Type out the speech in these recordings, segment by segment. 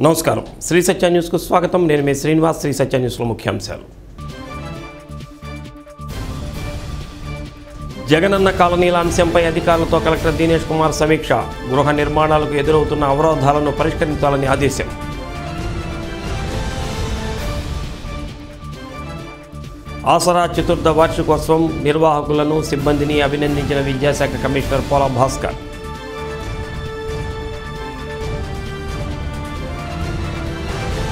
నమస్కారం. శ్రీ సత్య న్యూస్కు స్వాగతం. నేను మీ శ్రీనివాస్. శ్రీ సత్య న్యూస్లో ముఖ్యాంశాలు. జగనన్న కాలనీల అంశంపై అధికారులతో కలెక్టర్ దినేష్ కుమార్ సమీక్ష. గృహ నిర్మాణాలకు ఎదురవుతున్న అవరోధాలను పరిష్కరించాలని ఆదేశం. ఆసరా చతుర్థ వార్షికోత్సవం నిర్వాహకులను సిబ్బందిని అభినందించిన విద్యాశాఖ కమిషనర్ పోలా భాస్కర్.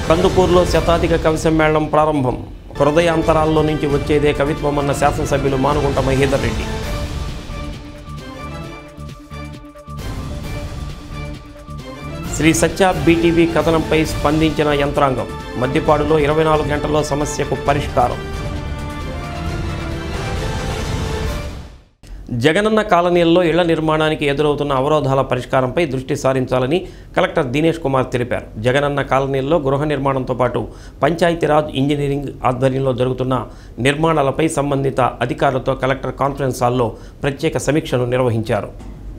కందుకూరులో శతాధిక కవి సమ్మేళనం ప్రారంభం. హృదయాంతరాల్లో నుంచి వచ్చేదే కవిత్వమన్న శాసనసభ్యులు మానుగుంట మహేందర్ రెడ్డి. శ్రీ సత్య బీటీవీ కథనంపై స్పందించిన యంత్రాంగం. మద్దిపాడులో ఇరవై నాలుగు గంటల్లో సమస్యకు పరిష్కారం. జగనన్న కాలనీల్లో ఇళ్ళ నిర్మాణానికి ఎదురవుతున్న అవరోధాల పరిష్కారంపై దృష్టి సారించాలని కలెక్టర్ దినేష్ కుమార్ తెలిపారు. జగనన్న కాలనీల్లో గృహ నిర్మాణంతో పాటు పంచాయతీరాజ్ ఇంజనీరింగ్ ఆధ్వర్యంలో జరుగుతున్న నిర్మాణాలపై సంబంధిత అధికారులతో కలెక్టర్ కాన్ఫరెన్స్ హాల్లో ప్రత్యేక సమీక్షను నిర్వహించారు.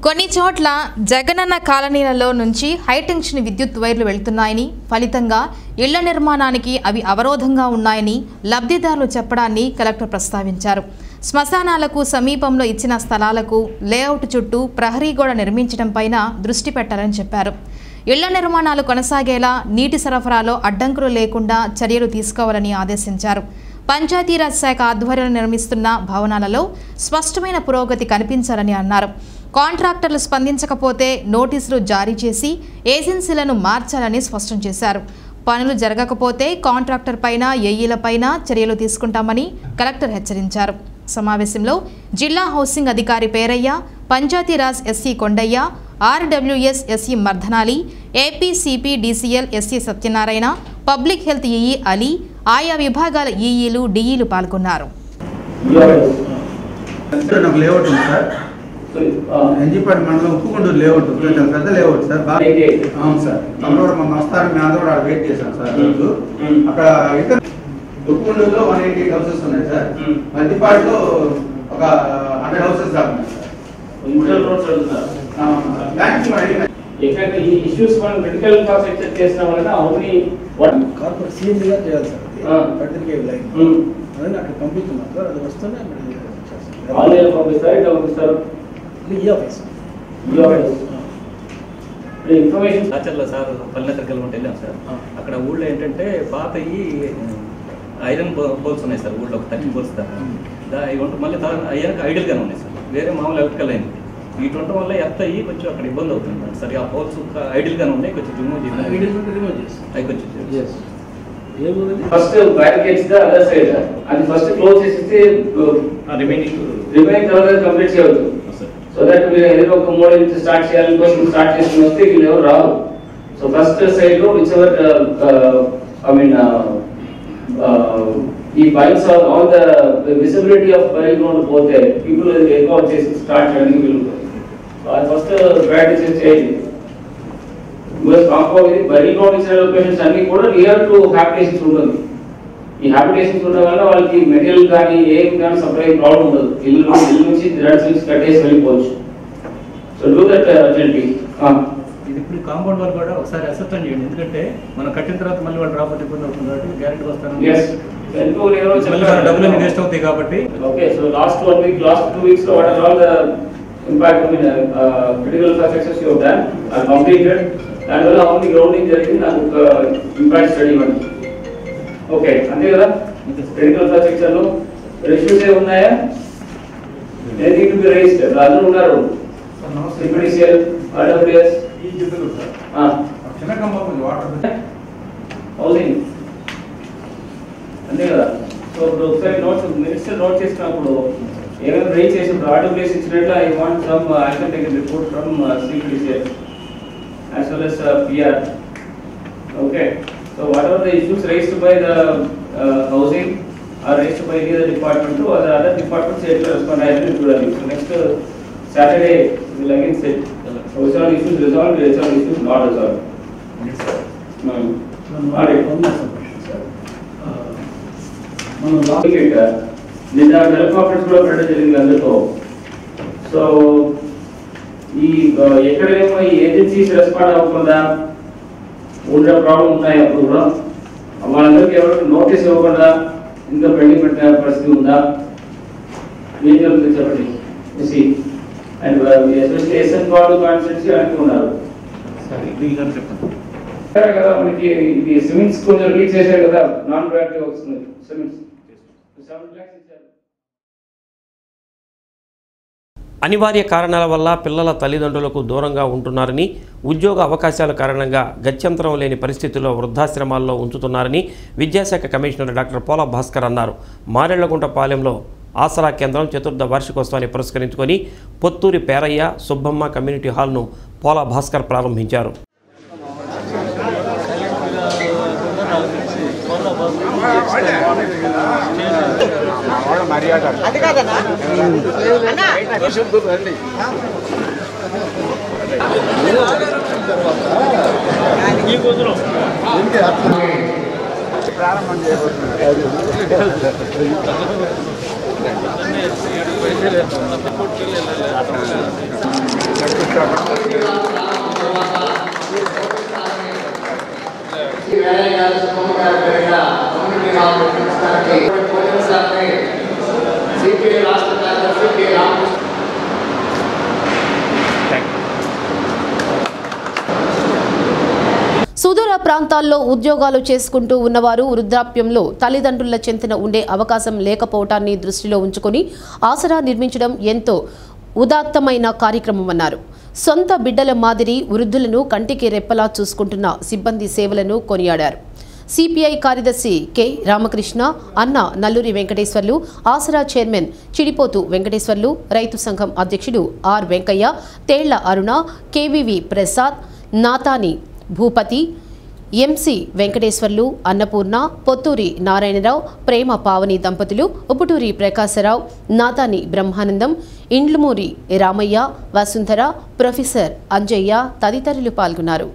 కొన్ని చోట్ల జగనన్న కాలనీలలో నుంచి హైటెన్షన్ విద్యుత్ వైర్లు వెళ్తున్నాయని ఫలితంగా ఇళ్ళ నిర్మాణానికి అవి అవరోధంగా ఉన్నాయని లబ్ధిదారులు చెప్పడాన్ని కలెక్టర్ ప్రస్తావించారు. శ్మశానాలకు సమీపంలో ఇచ్చిన స్థలాలకు లేఅవుట్ చుట్టూ ప్రహరీ గోడ నిర్మించడం పైన దృష్టి పెట్టాలని చెప్పారు. ఇళ్ళ నిర్మాణాలు కొనసాగేలా నీటి సరఫరాలో అడ్డంకులు లేకుండా చర్యలు తీసుకోవాలని ఆదేశించారు. పంచాయతీరాజ్ శాఖ ఆధ్వర్యంలో నిర్మిస్తున్న భవనాలలో స్పష్టమైన పురోగతి కనిపించాలని అన్నారు. కాంట్రాక్టర్లు స్పందించకపోతే నోటీసులు జారీ చేసి ఏజెన్సీలను మార్చాలని స్పష్టం చేశారు. పనులు జరగకపోతే కాంట్రాక్టర్ పైన ఏఈలపైన చర్యలు తీసుకుంటామని కలెక్టర్ హెచ్చరించారు. సమావేశంలో జిల్లా హౌసింగ్ అధికారి Perayya Panchayati Raj SE Kondayya RWS SE Mardhanali APCP DCL SE Satyanarayana public health EE Ali ఆయా విభాగాల ఈఈలు డిఈలు పాల్గొన్నారు. నాకు లేఅవుట్ ఉంది సార్. ఎన్జిపాటి మండలం ఉప్పుకొండూరు లేఅవుట్ ఉంది. చాలా పెద్ద లేఅవుట్ సార్. బాగా అవును సార్. మేము అందరూ కూడా వెయిట్ చేశాం సార్ అక్కడ ఇతర ఉప్పుకొండూరులో వన్ ఎయిటీ హౌసెస్ ఉన్నాయి సార్. మధ్యపాటిలో ఒక హండ్రెడ్ హౌసెస్ దాకా ఈ ఇష్యూస్ మనం క్రిటికల్ ఇన్ఫ్రాస్ట్రక్చర్ వాట్ కార్పొరేట్గా చేయాలి సార్ అది. ఆ. పత్రిక లైన్ అదే అక్కడ పంపిస్తున్నాం సార్. అది వస్తూనే. ఆన్లైన్ పంపిస్తారు? ఇట్లా పంపిస్తారు? ఇది ఈ ఆఫీస్. ఈ office. Information Acharla sir Pallenagar వెళ్ళమంటే వెళ్ళాం సార్. అక్కడ ఊళ్ళో ఏంటంటే పాత ఈ ఐరన్ పోల్స్ ఉన్నాయి సార్ ఊళ్ళో ఒక థర్టీ పోల్స్ దాకా. దా ఇవి ఉంటే మళ్ళీ అయ్యాక ఐడియల్గానే ఉన్నాయి సార్. వేరే మామూలు ఎలక్ట్రికల్ అయింది వీటి ఉండటం వల్ల ఎత్త అయ్యి కొంచెం అక్కడ ఇబ్బంది అవుతుంది సరే. ఆ పోల్స్ ఐడియల్గానే ఉన్నాయి కొంచెం రిమూవ్ చేసి అవి కొంచెం ఫస్ట్ బ్యారికేడ్స్ అదర్ సైడ్ అది? ఫస్ట్ క్లోజ్ చేసేస్తే రిమైనింగ్ రిమైనింగ్ తర్వాత కంప్లీట్ చేయవచ్చు సో దట్ మీరు ఏదో ఒక మూడు నుంచి స్టార్ట్ చేయాలి. స్టార్ట్ వస్తే వీళ్ళు ఎవరు రావు సో ఫస్ట్ సైడ్లో విచ్ ఎవర్ ఐ మీన్ ఈ bikes all the visibility of bike road పోతే పీపుల్ ఎక్కువ చేసి స్టార్ట్ చేయడానికి వీలు అది ఫస్ట్ ప్రయారిటీ చేయండి బికాస్ కాంపౌండ్ ఇది బరీ రోడ్ ఇచ్చిన లొకేషన్స్ అన్ని కూడా నియర్ టు హ్యాబిటేషన్స్ ఉంటుంది ఈ హ్యాబిటేషన్స్ ఉండడం వల్ల వాళ్ళకి మెటీరియల్ కానీ ఏం కానీ సప్లై ప్రాబ్లం ఉండదు. ఇల్లు ఇల్లు నుంచి రెంట్స్ నుంచి కట్టేసి వెళ్ళిపోవచ్చు. సో డూ దట్ అర్జెంట్లీ ఇది ఇప్పుడు కాంపౌండ్ వాళ్ళు కూడా ఒకసారి అసెప్ట్ చేయండి. ఎందుకంటే మనం కట్టిన తర్వాత మళ్ళీ వాళ్ళు రాబోతే ఇబ్బంది అవుతుంది కాబట్టి గ్యారెంటీ వస్తాను డబ్బులు వేస్ట్ అవుతాయి కాబట్టి. Okay so last one week last two వీక్స్లో what are all the impact mean critical infrastructures you done are completed దానివల్ల ఓన్లీ గ్రౌండింగ్ జరిగింది నాకు ఒక ఇంపాక్ట్ స్టడీ ఇవ్వండి ఓకే అంతే కదా? క్రిటికల్ ఇన్ఫ్రాస్ట్రక్చర్లో ఇష్యూస్ ఏ ఉన్నాయా? ఎనీథింగ్ టు బి రైజ్డ్ అందరూ ఉన్నారు సిపిడిసిఎల్ ఆర్డబ్ల్యూఎస్ ఈ జిల్లాలో సార్ చిన్న కంపం ఉంది వాటర్ హౌసింగ్ అంతే కదా. సో ఇప్పుడు ఒకసారి నోట్స్ మినిస్టర్ నోట్ చేసినప్పుడు ఏమేమి రేట్ చేసినప్పుడు ఆర్డబ్ల్యూఎస్ ఇచ్చినట్లు I want some I can take report from CPDCL as well as PR okay so what are the issues raised by the housing are raised by the department other other departments ఎట్లా respond అయ్యారని చూడాలి so next Saturday will again set are issues resolved, are issues not resolved. Hmm. Alright. Sir ఆ, మనం లా- Indicator. నిన్న teleconference కూడా పెట్టడం జరిగింది అందరితో సో ఈ ఎక్కడేమో ఈ ఏజెన్సీస్ రెస్పాండ్ అవ్వకుండా ఉండే ప్రాబ్లం ఉన్నాయి అప్పుడు కూడా వాళ్ళందరికీ ఎవరికి నోటీస్ ఇవ్వకుండా ఇంకా పెండింగ్ పెట్టే పరిస్థితి ఉందా ఏం జరుగుతుంది చెప్పండి అండ్ ఎస్పెషల్లీ ఎస్ఎన్ వాళ్ళు కాన్స్టిట్యూన్సీ అనుకున్నారు. సరే కదా మనకి ఇది సిమెంట్స్ కొంచెం రిలీజ్ చేశారు కదా నాన్ ప్రయారిటీ వస్తుంది సిమెంట్స్ సెవెన్ ల్యాక్స్ ఇచ్చారు. అనివార్య కారణాల వల్ల పిల్లల తల్లిదండ్రులకు దూరంగా ఉంటున్నారని ఉద్యోగ అవకాశాల కారణంగా గత్యంతరం లేని పరిస్థితుల్లో వృద్ధాశ్రమాల్లో ఉంచుతున్నారని విద్యాశాఖ కమిషనర్ డాక్టర్ పోల భాస్కర్ అన్నారు. మారెళ్ళగుంట పాలెంలో ఆసరా కేంద్రం చతుర్థ వార్షికోత్సవాన్ని పురస్కరించుకొని పొత్తూరి పేరయ్య సుబ్బమ్మ కమ్యూనిటీ హాల్ను పోలా భాస్కర్ ప్రారంభించారు. రాష్ట్ర కార్యదర్శి కె రామకృష్ణ సుదూర ప్రాంతాల్లో ఉద్యోగాలు చేసుకుంటూ ఉన్నవారు వృద్ధాప్యంలో తల్లిదండ్రుల చెంతన ఉండే అవకాశం లేకపోవటాన్ని దృష్టిలో ఉంచుకొని ఆసరా నిర్మించడం ఎంతో ఉదాత్తమైన కార్యక్రమమన్నారు. సొంత బిడ్డల మాదిరి వృద్ధులను కంటికి రెప్పలా చూసుకుంటున్న సిబ్బంది సేవలను కొనియాడారు. సిపిఐ కార్యదర్శి కె. రామకృష్ణ అన్న నల్లూరి వెంకటేశ్వర్లు ఆసరా చైర్మన్ చిడిపోతు వెంకటేశ్వర్లు రైతు సంఘం అధ్యక్షుడు ఆర్ వెంకయ్య తేళ్ళ అరుణ కేవీవి ప్రసాద్ నాతాని భూపతి ఎంసి వెంకటేశ్వర్లు అన్నపూర్ణ పొత్తూరి నారాయణరావు ప్రేమ పావని దంపతులు ఉపుటూరి ప్రకాశరావు నాతాని బ్రహ్మానందం ఇండ్లమూరి రామయ్య వసుంధర ప్రొఫెసర్ అంజయ్య తదితరులు పాల్గొన్నారు.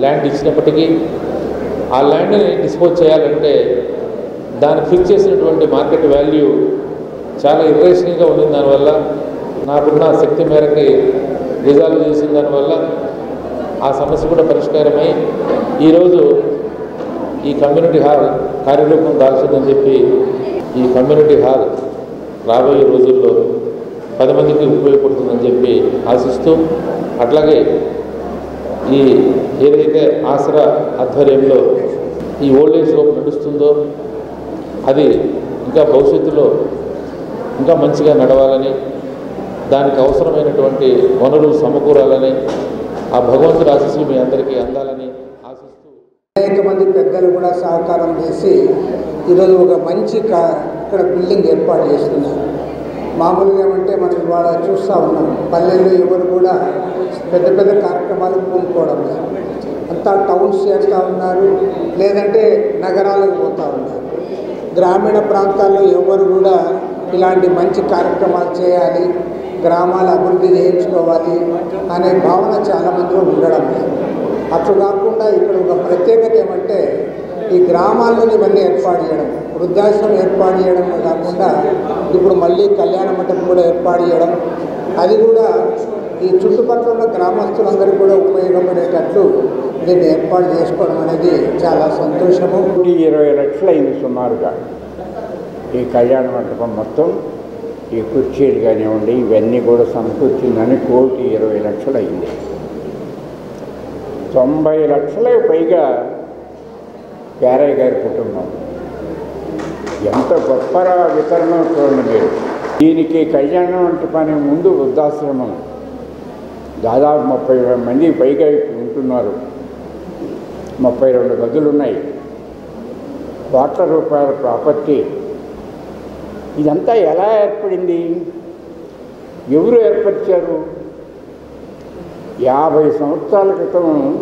ల్యాండ్ ఇచ్చినప్పటికీ ఆ ల్యాండ్ని డిస్పోజ్ చేయాలంటే దాన్ని ఫిక్స్ చేసినటువంటి మార్కెట్ వాల్యూ చాలా ఇర్రేషనల్గా ఉంది. దానివల్ల నాకున్న శక్తి మేరకి రిజాల్వ్ చేసిన దానివల్ల ఆ సమస్య కూడా పరిష్కారమై ఈరోజు ఈ కమ్యూనిటీ హాల్ కార్యరూపం దాల్చిందని చెప్పి ఈ కమ్యూనిటీ హాల్ రాబోయే రోజుల్లో పది మందికి ఉపయోగపడుతుందని చెప్పి ఆశిస్తూ అట్లాగే ఈ ఏదైతే ఆసరా ఆధ్వర్యంలో ఈ ఓల్డేజ్ హోమ్ నడుస్తుందో అది ఇంకా భవిష్యత్తులో ఇంకా మంచిగా నడవాలని దానికి అవసరమైనటువంటి వనరులు సమకూరాలని ఆ భగవంతుడి ఆశీస్సులు మీ అందరికీ అందాలని ఆశిస్తూ అనేక మంది పెద్దలు కూడా సహకారం చేసి ఈరోజు ఒక మంచి కా ఇక్కడ బిల్డింగ్ ఏర్పాటు చేస్తున్నారు. మామూలుగా ఏమంటే మనం ఇవాళ చూస్తూ ఉన్నాం. పల్లెల్లో ఎవరు కూడా పెద్ద పెద్ద కార్యక్రమాలు పూనుకోవడం లేదు. అంతా టౌన్స్ చేస్తూ ఉన్నారు. లేదంటే నగరాలకు పోతూ ఉన్నారు. గ్రామీణ ప్రాంతాల్లో ఎవరు కూడా ఇలాంటి మంచి కార్యక్రమాలు చేయాలి గ్రామాల అభివృద్ధి చేయించుకోవాలి అనే భావన చాలా మందిలో ఉండడం లేదు. అట్లు కాకుండా ఇక్కడ ఒక ప్రత్యేకత ఏమంటే ఈ గ్రామాల్లోని ఇవన్నీ ఏర్పాటు చేయడం వృద్ధాశ్రమం ఏర్పాటు చేయడం కాకుండా ఇప్పుడు మళ్ళీ కళ్యాణ మండపం కూడా ఏర్పాటు చేయడం. అది కూడా ఈ చుట్టుపక్కల ఉన్న గ్రామస్తులందరికీ కూడా ఉపయోగపడేటట్లు దీన్ని ఏర్పాటు చేసుకోవడం అనేది చాలా సంతోషము. కోటి ఇరవై లక్షలు అయింది సుమారుగా. ఈ కళ్యాణ మండపం మొత్తం ఈ కుర్చీలు కానివ్వండి ఇవన్నీ కూడా సమకూర్చిందని కోటి ఇరవై లక్షలు అయింది తొంభై లక్షలే పైగా ప్యారయ్య గారి కుటుంబం. ఎంత గొప్ప వితరణ చూడండి మీరు. దీనికి కళ్యాణం అంటే పని ముందు వృద్ధాశ్రమం. దాదాపు ముప్పై మంది పైగా ఉంటున్నారు. ముప్పై రెండు గదులు ఉన్నాయి. కోట్ల రూపాయల ప్రాపర్టీ. ఇదంతా ఎలా ఏర్పడింది? ఎవరు ఏర్పరిచారు? యాభై సంవత్సరాల క్రితం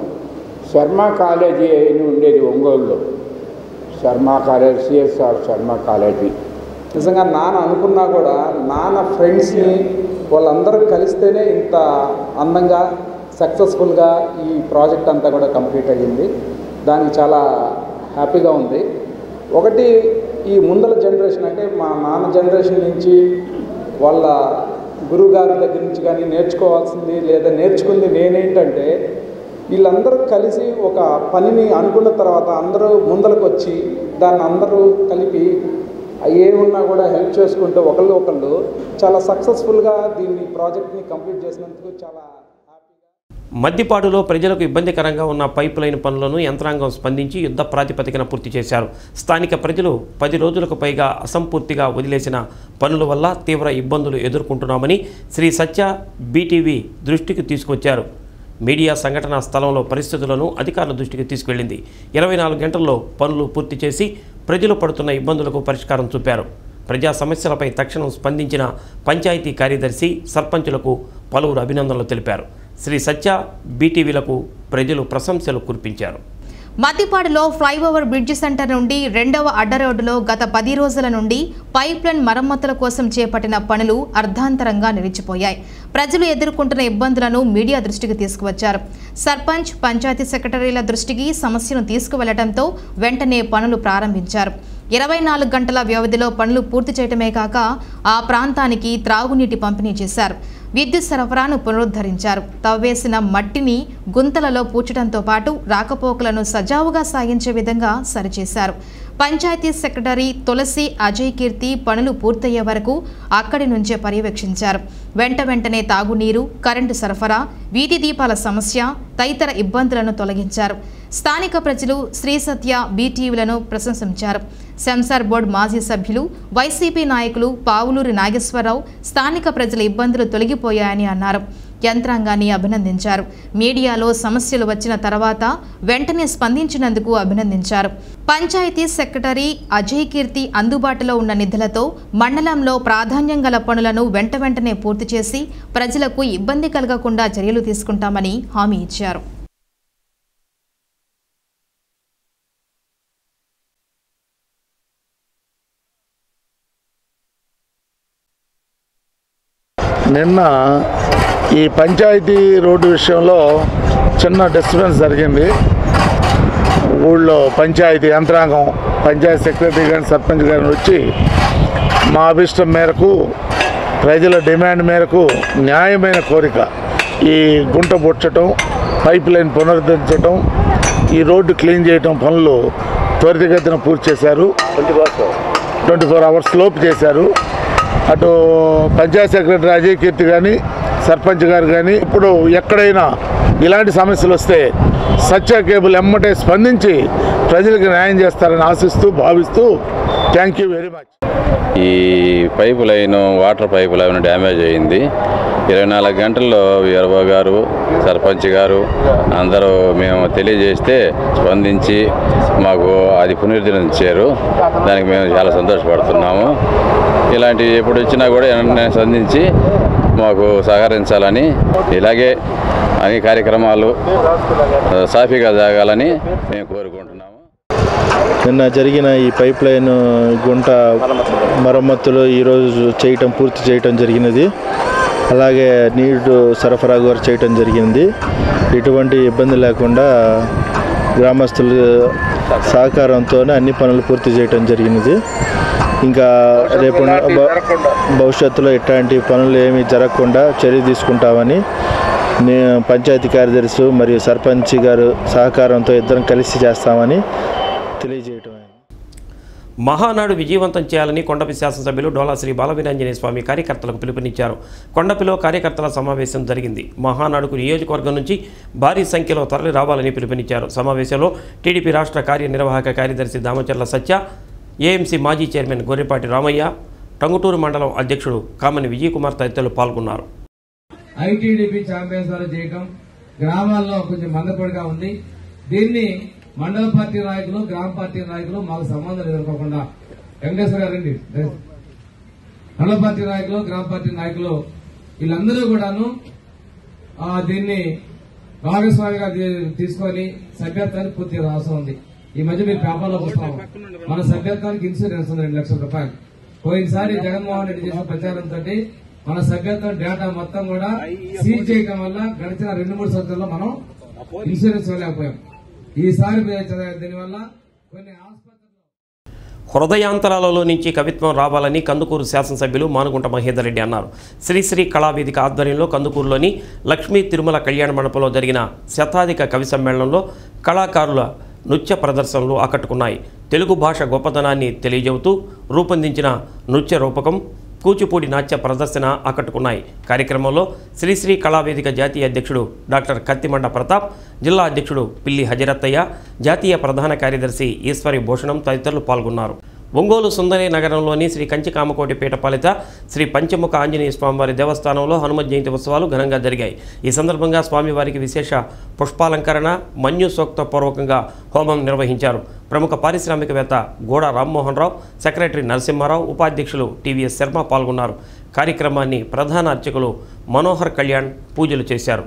శర్మ కాలేజీ అని ఉండేది ఒంగోలులో. Sharma college CSR Sharma college. నిజంగా నాన్న అనుకున్నా కూడా నాన్న ఫ్రెండ్స్ని వాళ్ళందరూ కలిస్తేనే ఇంత అందంగా సక్సెస్ఫుల్గా ఈ ప్రాజెక్ట్ అంతా కూడా కంప్లీట్ అయ్యింది. దానికి చాలా హ్యాపీగా ఉంది. ఒకటి ఈ ముందల జనరేషన్ అంటే మా నాన్న జనరేషన్ నుంచి వాళ్ళ గురువుగారి దగ్గర నుంచి కానీ నేర్చుకోవాల్సింది లేదా నేర్చుకుంది నేనేంటంటే వీళ్ళందరూ కలిసి ఒక పనిని అనుకున్న తర్వాత అందరూ ముందరకు వచ్చి దాన్ని అందరూ కలిపి ఏమున్నా కూడా హెల్ప్ చేసుకుంటూ ఒకళ్ళు ఒకళ్ళు చాలా సక్సెస్ఫుల్గా దీన్ని ప్రాజెక్ట్ని కంప్లీట్ చేసినందుకు చాలా మద్దిపాడులో ప్రజలకు ఇబ్బందికరంగా ఉన్న పైప్ లైన్ పనులను యంత్రాంగం స్పందించి యుద్ధ ప్రాతిపదికన పూర్తి చేశారు. స్థానిక ప్రజలు పది రోజులకు పైగా అసంపూర్తిగా వదిలేసిన పనుల వల్ల తీవ్ర ఇబ్బందులు ఎదుర్కొంటున్నామని శ్రీ సత్య బీటీవీ దృష్టికి తీసుకొచ్చారు. మీడియా సంఘటనా స్థలంలో పరిస్థితులను అధికారుల దృష్టికి తీసుకెళ్ళింది ఇరవై నాలుగు గంటల్లో పనులు పూర్తి చేసి ప్రజలు పడుతున్న ఇబ్బందులకు పరిష్కారం చూపారు. ప్రజా సమస్యలపై తక్షణం స్పందించిన పంచాయతీ కార్యదర్శి సర్పంచులకు పలువురు అభినందనలు తెలిపారు. శ్రీ సత్య బీటీవీలకు ప్రజలు ప్రశంసలు కురిపించారు. మద్దిపాడులో ఫ్లైఓవర్ బ్రిడ్జ్ సెంటర్ నుండి రెండవ అడ్డ రోడ్డులో గత పది రోజుల నుండి పైప్లైన్ మరమ్మతుల కోసం చేపట్టిన పనులు అర్ధాంతరంగా నిలిచిపోయాయి. ప్రజలు ఎదుర్కొంటున్న ఇబ్బందులను మీడియా దృష్టికి తీసుకువచ్చారు. సర్పంచ్ పంచాయతీ సెక్రటరీల దృష్టికి సమస్యను తీసుకువెళ్ళడంతో వెంటనే పనులు ప్రారంభించారు. ఇరవై నాలుగు గంటల వ్యవధిలో పనులు పూర్తి చేయటమే కాక ఆ ప్రాంతానికి త్రాగునీటి పంపిణీ చేశారు. విద్యుత్ సరఫరాను పునరుద్ధరించారు. తవ్వేసిన మట్టిని గుంతలలో పూడ్చడంతో పాటు రాకపోకలను సజావుగా సాగించే విధంగా సరిచేశారు. పంచాయతీ సెక్రటరీ తులసి అజయ్ కీర్తి పనులు పూర్తయ్యే వరకు అక్కడి నుంచే పర్యవేక్షించారు. వెంట వెంటనే తాగునీరు కరెంటు సరఫరా వీధి దీపాల సమస్య తదితర ఇబ్బందులను తొలగించారు. స్థానిక ప్రజలు శ్రీ సత్య బీటీవీలను ప్రశంసించారు. సెన్సార్ బోర్డు మాజీ సభ్యులు వైసీపీ నాయకులు పావులూరి నాగేశ్వరరావు స్థానిక ప్రజల ఇబ్బందులు తొలగిపోయాయని అన్నారు. యంత్రాంగాన్ని అభినందించారు. మీడియాలో సమస్యలు వచ్చిన తర్వాత వెంటనే స్పందించినందుకు అభినందించారు. పంచాయతీ సెక్రటరీ అజయ్ కీర్తి అందుబాటులో ఉన్న నిధులతో మండలంలో ప్రాధాన్యం గల పనులను వెంట వెంటనే పూర్తి చేసి ప్రజలకు ఇబ్బంది కలగకుండా చర్యలు తీసుకుంటామని హామీ ఇచ్చారు. నిన్న ఈ పంచాయతీ రోడ్డు విషయంలో చిన్న డిస్టర్బెన్స్ జరిగింది. ఊళ్ళో పంచాయతీ యంత్రాంగం పంచాయతీ సెక్రటరీ గారిని సర్పంచ్ గారిని వచ్చి మా అభిష్టం మేరకు ప్రజల డిమాండ్ మేరకు న్యాయమైన కోరిక ఈ గుంట పుచ్చటం పైప్ లైన్ పునరుద్ధరించడం ఈ రోడ్డు క్లీన్ చేయటం పనులు త్వరితగతిన పూర్తి చేశారు. ట్వంటీ ఫోర్ అవర్స్ లోపు చేశారు. అటు పంచాయత్ సెక్రటరీ అజయ్ కీర్తి కానీ సర్పంచ్ గారు కానీ ఇప్పుడు ఎక్కడైనా ఇలాంటి సమస్యలు వస్తే సత్య కేబుల్ ఎమ్మటే స్పందించి ప్రజలకు న్యాయం చేస్తారని ఆశిస్తూ భావిస్తూ థ్యాంక్ యూ వెరీ మచ్ ఈ pipe line water pipe line damage అయింది. ఇరవై నాలుగు గంటల్లో వీరబాబు గారు సర్పంచ్ గారు అందరూ మేము తెలియజేస్తే స్పందించి మాకు అది పునరుద్ధరించారు దానికి మేము చాలా సంతోషపడుతున్నాము. ఇలాంటివి ఎప్పుడు వచ్చినా కూడా వెంటనే స్పందించి మాకు సహకరించాలని ఇలాగే అన్ని కార్యక్రమాలు సాఫీగా జరగాలని మేము కోరుకుంటున్నాము. నిన్న జరిగిన ఈ పైప్ లైన్ గుంట మరమ్మతులు ఈరోజు చేయటం పూర్తి చేయటం జరిగినది. అలాగే నీరు సరఫరా కూడా చేయటం జరిగింది. ఎటువంటి ఇబ్బంది లేకుండా గ్రామస్తులు సహకారంతోనే అన్ని పనులు పూర్తి చేయటం జరిగినది. ఇంకా రేపు భవిష్యత్తులో ఇట్లాంటి పనులు ఏమీ జరగకుండా చర్య తీసుకుంటామని పంచాయతీ కార్యదర్శి మరియు సర్పంచ్ గారు సహకారంతో ఇద్దరం కలిసి చేస్తామని తెలియజేయటం మహానాడు విజయవంతం చేయాలని కొండపి శాసనసభ్యులు డోలా శ్రీ బాలవీరాంజనేయ స్వామి కార్యకర్తలకు పిలుపునిచ్చారు. కొండపిలో కార్యకర్తల సమావేశం జరిగింది. మహానాడుకు నియోజకవర్గం నుంచి భారీ సంఖ్యలో తరలి రావాలని పిలుపునిచ్చారు. సమావేశంలో టీడీపీ రాష్ట్ర కార్యనిర్వాహక కార్యదర్శి దామచర్ల సత్య ఏఎంసీ మాజీ చైర్మన్ గొర్రెపాటి రామయ్య టంగుటూరు మండలం అధ్యక్షుడు కామని విజయకుమార్ తదితరులు పాల్గొన్నారు. ఐటీడీపీ ఛాంపియన్స్ వారు చేయటం గ్రామాల్లో కొంచెం మందపడిగా ఉంది. దీన్ని మండల పార్టీ నాయకులు గ్రామ పార్టీ నాయకులు మాకు సంబంధం ఎదుర్కోకుండా వెంకటేశ్వర గారండి మండల పార్టీ నాయకులు గ్రామ పార్టీ నాయకులు వీళ్ళందరూ కూడాను దీన్ని భాగస్వామిగా తీసుకొని సభ్యత్వాన్ని పూర్తి అవసరం ఉంది. ఈ మధ్య మీరు పేపర్లో చూస్తాం మన సభ్యత్వానికి ఇన్సూరెన్స్ ఉంది రెండు లక్షల రూపాయలు. పోయినసారి జగన్మోహన్ రెడ్డి చేసిన ప్రచారంతో మన సభ్యత్వం డేటా మొత్తం కూడా సీజ్ చేయడం వల్ల గడిచిన రెండు మూడు సంవత్సరాల్లో మనం ఇన్సూరెన్స్ ఇవ్వలేకపోయాం. ఈసారి దీనివల్ల కొన్ని హృదయాంతరాలలో నుంచి కవిత్వం రావాలని కందుకూరు శాసనసభ్యులు మానుగుంట మహేందర్ రెడ్డి అన్నారు. శ్రీశ్రీ కళావేదిక ఆధ్వర్యంలో కందుకూరులోని లక్ష్మీ తిరుమల కళ్యాణ మండపంలో జరిగిన శతాధిక కవి సమ్మేళనంలో కళాకారుల నృత్య ప్రదర్శనలు ఆకట్టుకున్నాయి. తెలుగు భాష గొప్పతనాన్ని తెలియజెబుతూ రూపొందించిన నృత్య రూపకం కూచిపూడి నాట్య ప్రదర్శన ఆకట్టుకున్నాయి. కార్యక్రమంలో శ్రీశ్రీ కళావేదిక జాతీయ అధ్యక్షుడు డాక్టర్ కత్తిమండ ప్రతాప్ జిల్లా అధ్యక్షుడు పిల్లి హజరత్తయ్య జాతీయ ప్రధాన కార్యదర్శి ఈశ్వరి భూషణం తదితరులు పాల్గొన్నారు. ఒంగోలు సుందరి నగరంలోని శ్రీ కంచి కామకోటి పీఠపాలిత శ్రీ పంచముఖ ఆంజనేయ స్వామివారి దేవస్థానంలో హనుమ జయంతి ఉత్సవాలు ఘనంగా జరిగాయి. ఈ సందర్భంగా స్వామివారికి విశేష పుష్పాలంకరణ మన్యు సూక్తపూర్వకంగా హోమం నిర్వహించారు. ప్రముఖ పారిశ్రామికవేత్త గోడ రామ్మోహన్ రావు సెక్రటరీ నరసింహారావు ఉపాధ్యక్షులు టీవీఎస్ శర్మ పాల్గొన్నారు. కార్యక్రమాన్ని ప్రధాన అర్చకులు మనోహర్ కళ్యాణ్ పూజలు చేశారు.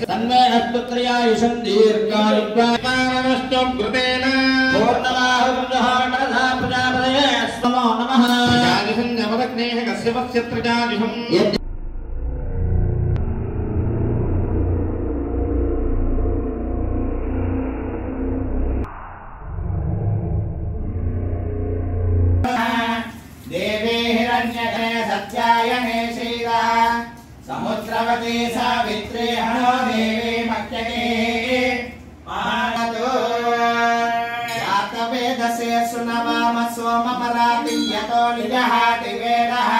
తన్మే అస్పుత్రయాయుషం దీర్ఘాయుష్మానమష్టం కృపేణ. పూర్ణమాహుర్జహాణధా ప్రజాపదయే నమో నమః. ప్రజాదిహం నవదగ్నేహ కశ్యపస్య ప్రజాదిహం समुद्रवते सावित्रे हणो देवी मक्यके पाणतो जातवेदसे सुनवाम सोमपरातियतो निजः दिवेदः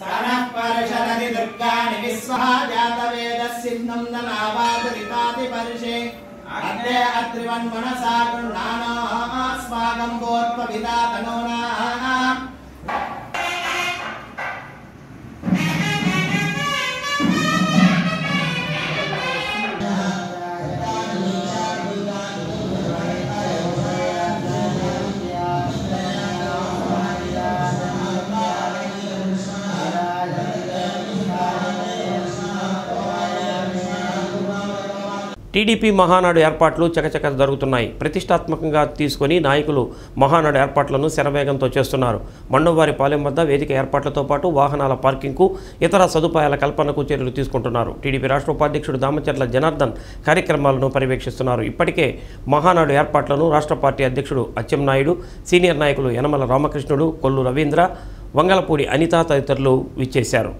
सनः परशरदि दुर्गाणि विश्वः जातवेदस्सिन्धुम् दनावादुरितातिपर्षे अग्रे अत्रिवन्मनसा गृह्णानो अस्माकम् गोत्पविदा तनूनाः। టీడీపీ మహానాడు ఏర్పాట్లు చకచక జరుగుతున్నాయి. ప్రతిష్టాత్మకంగా తీసుకొని నాయకులు మహానాడు ఏర్పాట్లను శరవేగంతో చేస్తున్నారు. మండవారి పాలెం వద్ద వేదిక ఏర్పాట్లతో పాటు వాహనాల పార్కింగ్కు ఇతర సదుపాయాల కల్పనకు చర్యలు తీసుకుంటున్నారు. టీడీపీ రాష్ట్ర ఉపాధ్యక్షుడు దామచర్ల జనార్దన్ కార్యక్రమాలను పర్యవేక్షిస్తున్నారు. ఇప్పటికే మహానాడు ఏర్పాట్లను రాష్ట్ర పార్టీ అధ్యక్షుడు అచ్చెన్నాయుడు సీనియర్ నాయకులు యనమల రామకృష్ణుడు కొల్లు రవీంద్ర వంగలపూడి అనిత తదితరులు విచ్చేశారు.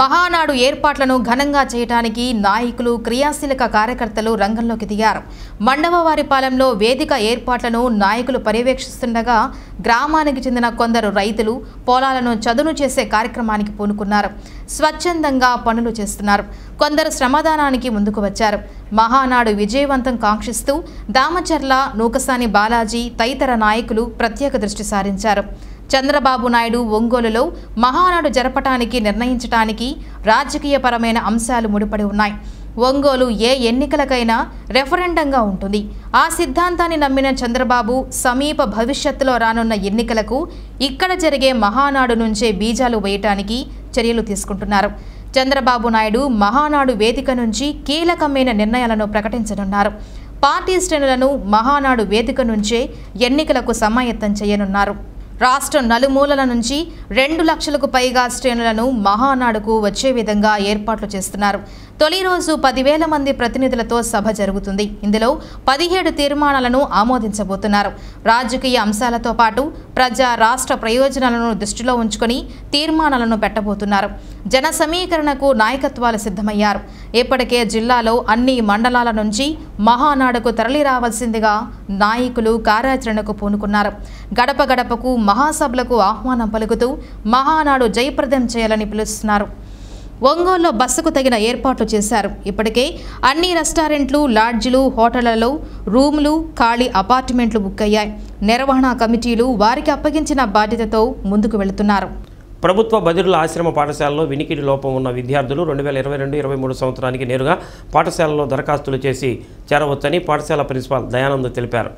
మహానాడు ఏర్పాట్లను ఘనంగా చేయడానికి నాయకులు క్రియాశీలక కార్యకర్తలు రంగంలోకి దిగారు. మండవవారిపాలెంలో వేదిక ఏర్పాట్లను నాయకులు పర్యవేక్షిస్తుండగా గ్రామానికి చెందిన కొందరు రైతులు పొలాలను చదును చేసే కార్యక్రమానికి పూనుకున్నారు. స్వచ్ఛందంగా పనులు చేస్తున్నారు. కొందరు శ్రమదానానికి ముందుకు వచ్చారు. మహానాడు విజయవంతం కాంక్షిస్తూ దామచర్ల నూకసాని బాలాజీ తదితర నాయకులు ప్రత్యేక దృష్టి సారించారు. చంద్రబాబు నాయుడు ఒంగోలులో మహానాడు జరపటానికి నిర్ణయించటానికి రాజకీయపరమైన అంశాలు ముడిపడి ఉన్నాయి. ఒంగోలు ఏ ఎన్నికలకైనా రెఫరెండంగా ఉంటుంది. ఆ సిద్ధాంతాన్ని నమ్మిన చంద్రబాబు సమీప భవిష్యత్తులో రానున్న ఎన్నికలకు ఇక్కడ జరిగే మహానాడు నుంచే బీజాలు వేయటానికి చర్యలు తీసుకుంటున్నారు. చంద్రబాబు నాయుడు మహానాడు వేదిక నుంచి కీలకమైన నిర్ణయాలను ప్రకటించనున్నారు. పార్టీ శ్రేణులను మహానాడు వేదిక నుంచే ఎన్నికలకు సమాయత్తం చేయనున్నారు. రాష్ట్రం నలుమూలల నుంచి రెండు లక్షలకు పైగా శ్రేణులను మహానాడుకు వచ్చే విధంగా ఏర్పాట్లు చేస్తున్నారు. తొలి రోజు పదివేల మంది ప్రతినిధులతో సభ జరుగుతుంది. ఇందులో పదిహేడు తీర్మానాలను ఆమోదించబోతున్నారు. రాజకీయ అంశాలతో పాటు ప్రజా రాష్ట్ర ప్రయోజనాలను దృష్టిలో ఉంచుకొని తీర్మానాలను పెట్టబోతున్నారు. జన సమీకరణకు నాయకత్వాలు సిద్ధమయ్యారు. ఇప్పటికే జిల్లాలో అన్ని మండలాల నుంచి మహానాడుకు తరలి రావాల్సిందిగా నాయకులు కార్యాచరణకు పూనుకున్నారు. గడప గడపకు మహాసభలకు ఆహ్వానం పలుకుతూ మహానాడు జయప్రదం చేయాలని పిలుస్తున్నారు. ఒంగోలులో బస్సుకు తగిన ఏర్పాట్లు చేశారు. ఇప్పటికే అన్ని రెస్టారెంట్లు లాడ్జిలు హోటళ్ళలో రూములు ఖాళీ అపార్ట్మెంట్లు బుక్ అయ్యాయి. నిర్వహణ కమిటీలు వారికి అప్పగించిన బాధ్యతతో ముందుకు వెళుతున్నారు. ప్రభుత్వ బదిరుల ఆశ్రమ పాఠశాలలో వినికిడి లోపం ఉన్న విద్యార్థులు రెండు వేల ఇరవై రెండు ఇరవై మూడు సంవత్సరానికి నేరుగా పాఠశాలలో దరఖాస్తులు చేసి చేరవచ్చని పాఠశాల ప్రిన్సిపాల్ దయానంద్ తెలిపారు.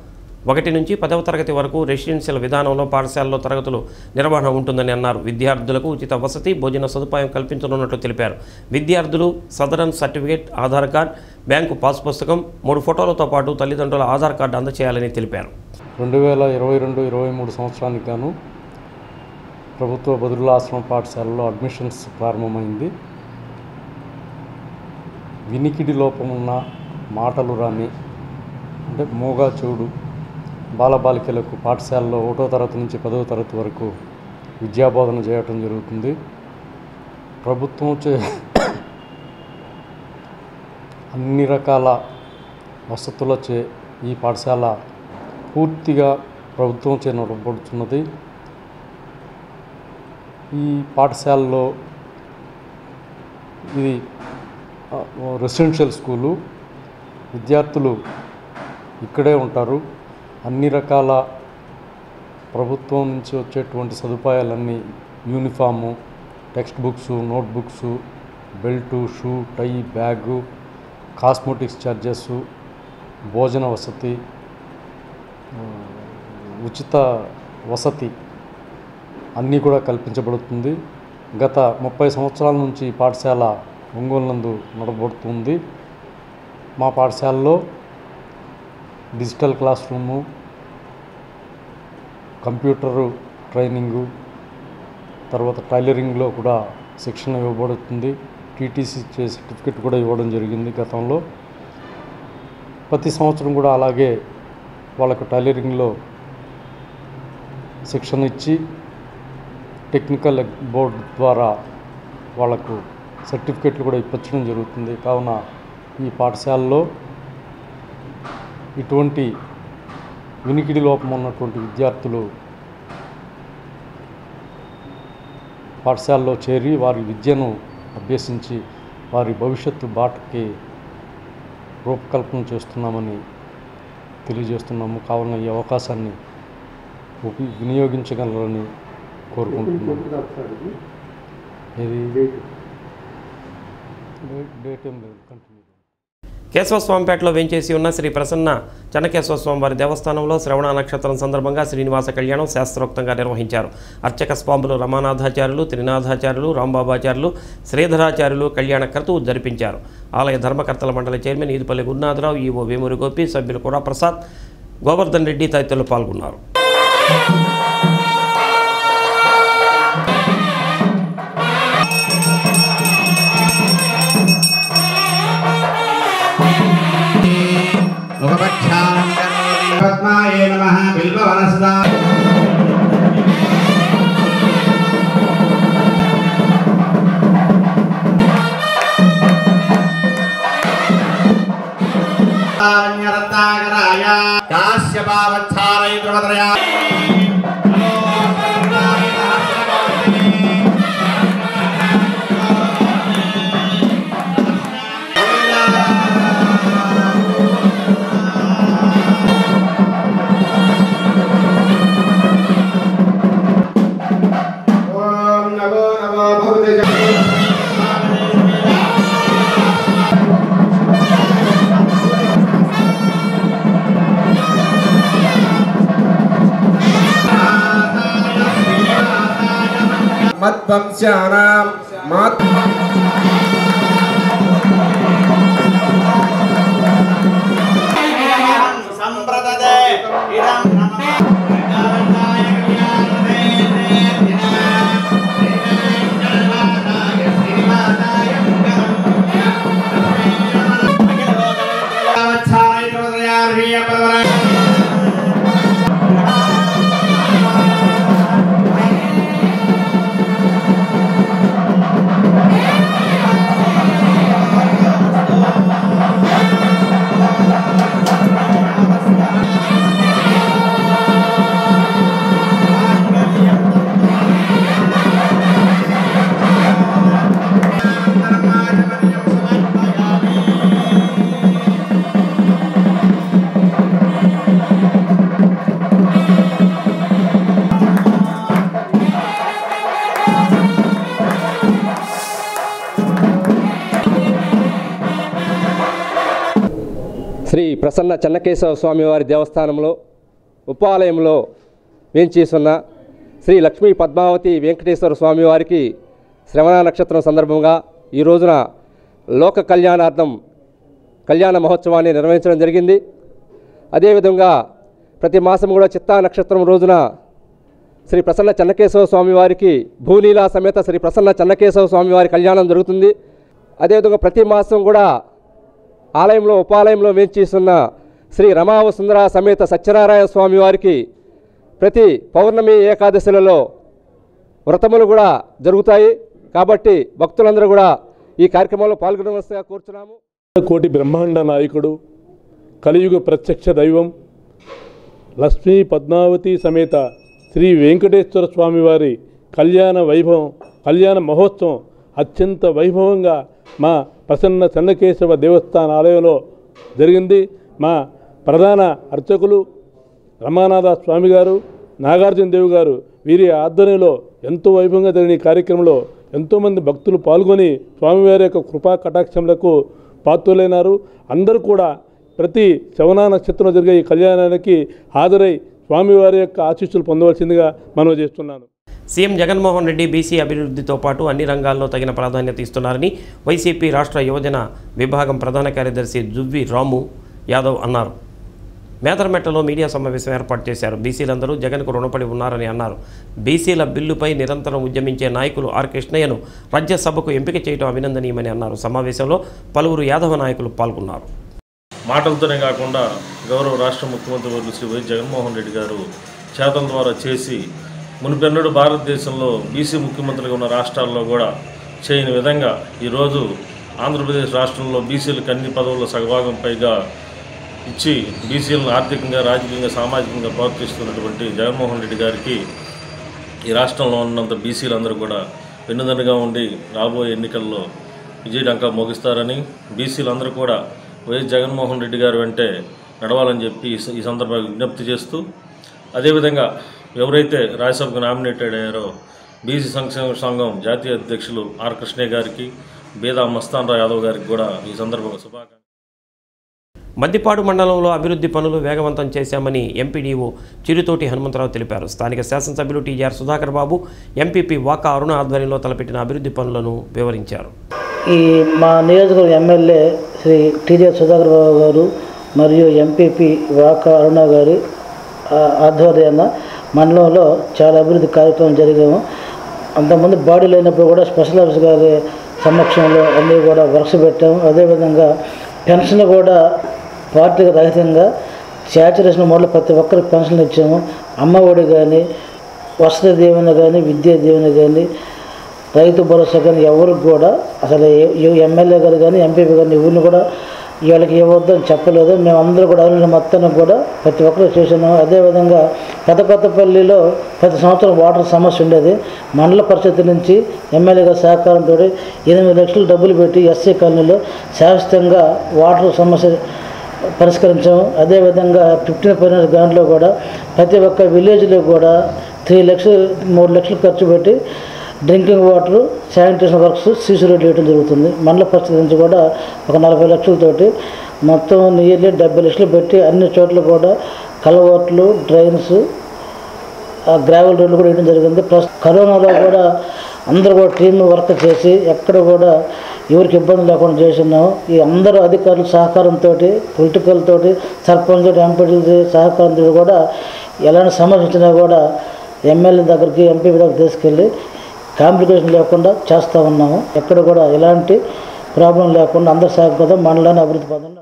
ఒకటి నుంచి పదవ తరగతి వరకు రెసిడెన్షియల్ విధానంలో పాఠశాలలో తరగతులు నిర్వహణ ఉంటుందని అన్నారు. విద్యార్థులకు ఉచిత వసతి భోజన సదుపాయం కల్పించనున్నట్లు తెలిపారు. విద్యార్థులు Sadarem certificate Aadhaar card bank pass పుస్తకం మూడు ఫోటోలతో పాటు తల్లిదండ్రుల ఆధార్ కార్డు అందజేయాలని తెలిపారు. రెండు వేల ఇరవై రెండు ఇరవై మూడు సంవత్సరానికి గాను ప్రభుత్వ బదురుల ఆశ్రమ పాఠశాలలో అడ్మిషన్స్ ప్రారంభమైంది. వినికిడి లోపం ఉన్న మాటలు రాని అంటే మూగా చెవుడు బాలబాలికలకు పాఠశాలలో ఒకటో తరగతి నుంచి పదవ తరగతి వరకు విద్యాబోధన చేయటం జరుగుతుంది. ప్రభుత్వం చే అన్ని రకాల వసతులచే ఈ పాఠశాల పూర్తిగా ప్రభుత్వం చే నడపబడుతున్నది. ఈ పాఠశాలలో ఇది రెసిడెన్షియల్ స్కూలు. విద్యార్థులు ఇక్కడే ఉంటారు. అన్ని రకాల ప్రభుత్వం నుంచి వచ్చేటువంటి సదుపాయాలన్నీ uniform text books notebooks belt shoe tie bag cosmetics charges భోజన వసతి ఉచిత వసతి అన్నీ కూడా కల్పించబడుతుంది. గత ముప్పై సంవత్సరాల నుంచి పాఠశాల ఒంగోలు నందు నడబడుతుంది మా పాఠశాలలో digital class room computer training తర్వాత టైలరింగ్లో కూడా శిక్షణ ఇవ్వబడుతుంది. టీటీసీ సర్టిఫికెట్ కూడా ఇవ్వడం జరిగింది గతంలో. ప్రతి సంవత్సరం కూడా అలాగే వాళ్ళకు టైలరింగ్లో శిక్షణ ఇచ్చి టెక్నికల్ బోర్డు ద్వారా వాళ్ళకు సర్టిఫికెట్లు కూడా ఇప్పించడం జరుగుతుంది. కావున ఈ పాఠశాలలో ఇటువంటి వినికిడి లోపం ఉన్నటువంటి విద్యార్థులు పాఠశాలలో చేరి వారి విద్యను అభ్యసించి వారి భవిష్యత్తు బాటకి రూపకల్పన చేస్తున్నామని తెలియజేస్తున్నాము. కావున ఈ అవకాశాన్ని ఉపి వినియోగించగలరని కోరుకుంటున్నాము. ఇది డేట్ డేట్ ఏం లేదు. కంటిన్యూ. కేశవస్వామిపేటలో వేంచేసి ఉన్న శ్రీ ప్రసన్న చెన్నకేశవస్వామి వారి దేవస్థానంలో శ్రవణ నక్షత్రం సందర్భంగా శ్రీనివాస కళ్యాణం శాస్త్రోక్తంగా నిర్వహించారు. అర్చక స్వాములు రమానాథాచార్యులు త్రినాథాచార్యులు రాంబాబాచార్యులు శ్రీధరాచార్యులు కళ్యాణ క్రతువు జరిపించారు. ఆలయ ధర్మకర్తల మండలి చైర్మన్ ఈదుపల్లి గురునాథరావు ఈవో వేమూరి గోపి సభ్యులు కూడా ప్రసాద్ గోవర్ధన్ రెడ్డి తదితరులు పాల్గొన్నారు. செல்வ மனசுதான். காசியபாவச்சாரை துணதரையா 加了 శ్రీ ప్రసన్న చెన్నకేశవ స్వామివారి దేవస్థానంలో ఉపాలయంలో వేంచేసున్న శ్రీ లక్ష్మీ పద్మావతి వెంకటేశ్వర స్వామివారికి శ్రవణ నక్షత్రం సందర్భంగా ఈ రోజున లోక కళ్యాణార్థం కళ్యాణ మహోత్సవాన్ని నిర్వహించడం జరిగింది. అదేవిధంగా ప్రతి మాసం కూడా చిత్తా నక్షత్రం రోజున శ్రీ ప్రసన్న చెన్నకేశవ స్వామివారికి భూనీలా సమేత శ్రీ ప్రసన్న చెన్నకేశవ స్వామివారి కళ్యాణం జరుగుతుంది. అదేవిధంగా ప్రతి మాసం కూడా ఆలయంలో ఉపాలయంలో వేంచేస్తున్న శ్రీ రమావసుందర సమేత సత్యనారాయణ స్వామి వారికి ప్రతి పౌర్ణమి ఏకాదశిలలో వ్రతములు కూడా జరుగుతాయి. కాబట్టి భక్తులందరూ కూడా ఈ కార్యక్రమంలో పాల్గొనవలసిగా కోరుతున్నాము కోటి బ్రహ్మాండ నాయకుడు కలియుగ ప్రత్యక్ష దైవం లక్ష్మీ పద్మావతి సమేత శ్రీ వెంకటేశ్వర స్వామివారి కళ్యాణ వైభవం కళ్యాణ మహోత్సవం అత్యంత వైభవంగా మా ప్రసన్న చెన్నకేశవ దేవస్థాన ఆలయంలో జరిగింది. మా ప్రధాన అర్చకులు రమానాథ స్వామి గారు నాగార్జున దేవి గారు వీరి ఆధ్వర్యంలో ఎంతో వైభవంగా జరిగిన ఈ కార్యక్రమంలో ఎంతోమంది భక్తులు పాల్గొని స్వామివారి యొక్క కృపా కటాక్షములకు పాత్రులైనారు. అందరూ కూడా ప్రతి శవనా నక్షత్రం జరిగే ఈ కళ్యాణానికి హాజరై స్వామివారి యొక్క ఆశీస్సులు పొందవలసిందిగా మనవి చేస్తున్నాను. సీఎం జగన్మోహన్ రెడ్డి బీసీ అభివృద్ధితో పాటు అన్ని రంగాల్లో తగిన ప్రాధాన్యత ఇస్తున్నారని వైసీపీ రాష్ట్ర యువజన విభాగం ప్రధాన కార్యదర్శి జువ్వి రాము యాదవ్ అన్నారు. మేదరమెట్టలో మీడియా సమావేశం ఏర్పాటు చేశారు. బీసీలందరూ జగన్కు రుణపడి ఉన్నారని అన్నారు. బీసీల బిల్లుపై నిరంతరం ఉద్యమించే నాయకులు ఆర్ కృష్ణయ్యను రాజ్యసభకు ఎంపిక చేయడం అభినందనీయమని అన్నారు. సమావేశంలో పలువురు యాదవ నాయకులు పాల్గొన్నారు. మాటలతోనే కాకుండా గౌరవ రాష్ట్ర ముఖ్యమంత్రి వర్యులు శ్రీ వైఎస్ జగన్మోహన్ రెడ్డి గారు చేతల ద్వారా చేసి మునుపెన్నడు భారతదేశంలో బీసీ ముఖ్యమంత్రిగా ఉన్న రాష్ట్రాల్లో కూడా చేయని విధంగా ఈరోజు ఆంధ్రప్రదేశ్ రాష్ట్రంలో బీసీలకు అన్ని పదవుల సగభాగం పైగా ఇచ్చి బీసీలను ఆర్థికంగా రాజకీయంగా సామాజికంగా ప్రోత్సహిస్తున్నటువంటి జగన్మోహన్ రెడ్డి గారికి ఈ రాష్ట్రంలో ఉన్నంత బీసీలందరూ కూడా వెన్నుదన్నుగా ఉండి రాబోయే ఎన్నికల్లో విజయడంకా మోగిస్తారని బీసీలందరూ కూడా వైఎస్ జగన్మోహన్ రెడ్డి గారు వెంటే నడవాలని చెప్పి ఈ సందర్భంగా విజ్ఞప్తి చేస్తూ అదేవిధంగా ఎవరైతే రాజ్యసభకు నామినేటెడ్ అయ్యారో బీసీ సంక్షేమ సంఘం జాతీయ అధ్యక్షులు ఆర్ కృష్ణయ్య గారికి బేదా మస్తాన్ రావు యాదవ్ గారికి కూడా ఈ సందర్భంగా శుభాకాంక్షలు. మద్దిపాడు మండలంలో అభివృద్ధి పనులు వేగవంతం చేశామని ఎంపీడీఓ చిరుతోటి హనుమంతరావు తెలిపారు. స్థానిక శాసనసభ్యులు టీజీఆర్ సుధాకర్ బాబు ఎంపీపీ వాకా అరుణ ఆధ్వర్యంలో తలపెట్టిన అభివృద్ధి పనులను వివరించారు. ఈ మా నియోజకవర్గ ఎమ్మెల్యే శ్రీ టీజే సుధాకర్ బాబు గారు మరియు ఎంపీపీ వాకా అరుణ గారి ఆ, ఆధ్వర్యాన మండలంలో చాలా అభివృద్ధి కార్యక్రమం జరిగాము. అంతకుముందు బాడీ లేనప్పుడు కూడా స్పెషల్ ఆఫీస్ గారి సమక్షంలో అన్నీ కూడా వర్క్స్ పెట్టాము. అదేవిధంగా పెన్షన్ కూడా పార్టీకి రహితంగా శాచురేషన్ మోడల్ ప్రతి ఒక్కరికి పెన్షన్ ఇచ్చాము. అమ్మ ఒడి కానీ వసతి దీవెన కానీ విద్యా దీవెన కానీ రైతు భరోసా కానీ ఎవరికి కూడా అసలు ఎమ్మెల్యే గారు కానీ ఎంపీపీ గారిని ఎవరిని కూడా వీళ్ళకి ఇవ్వద్దని చెప్పలేదు. మేమందరూ కూడా అభివృద్ధి మొత్తాన్ని కూడా ప్రతి ఒక్కరు చూసినాము అదేవిధంగా పెద్ద కొత్తపల్లిలో ప్రతి సంవత్సరం వాటర్ సమస్య ఉండేది. మండల పరిషత్ నుంచి ఎమ్మెల్యేగా సహకారంతో ఎనిమిది లక్షలు డబ్బులు పెట్టి ఎస్సీ కాలనీలో శాశ్వతంగా వాటర్ సమస్య పరిష్కరించాము అదేవిధంగా ఫిఫ్టీన్ పర్సెంట్ గ్రాంట్లో కూడా ప్రతి ఒక్క విలేజ్లో కూడా త్రీ లక్షలు మూడు లక్షలు ఖర్చు పెట్టి drinking water sanitation works CC రోడ్లు వేయడం జరుగుతుంది. మండల పరిస్థితి నుంచి కూడా ఒక నలభై లక్షలతోటి మొత్తం నియర్లీ డెబ్బై లక్షలు పెట్టి అన్ని చోట్ల కూడా కలవట్లు డ్రైన్స్ గ్రావెల్ రోడ్లు కూడా వేయడం జరిగింది. ప్లస్ కరోనాలో కూడా అందరూ కూడా టీమ్ వర్క్ చేసి ఎక్కడ కూడా ఎవరికి ఇబ్బంది లేకుండా చేస్తున్నాము ఈ అందరూ అధికారుల సహకారంతో పొలిటికల్ తోటి సర్పంచ్ ఎంపీటీ సహకారంతో కూడా ఎలాంటి సమస్య వచ్చినా కూడా ఎమ్మెల్యే దగ్గరికి ఎంపీ దగ్గరికి తీసుకెళ్ళి కాంప్లికేషన్ లేకుండా చేస్తూ ఉన్నాము. ఎక్కడ కూడా ఎలాంటి ప్రాబ్లం లేకుండా అందరి సహకారం మండలాన్ని అభివృద్ధి పదంలో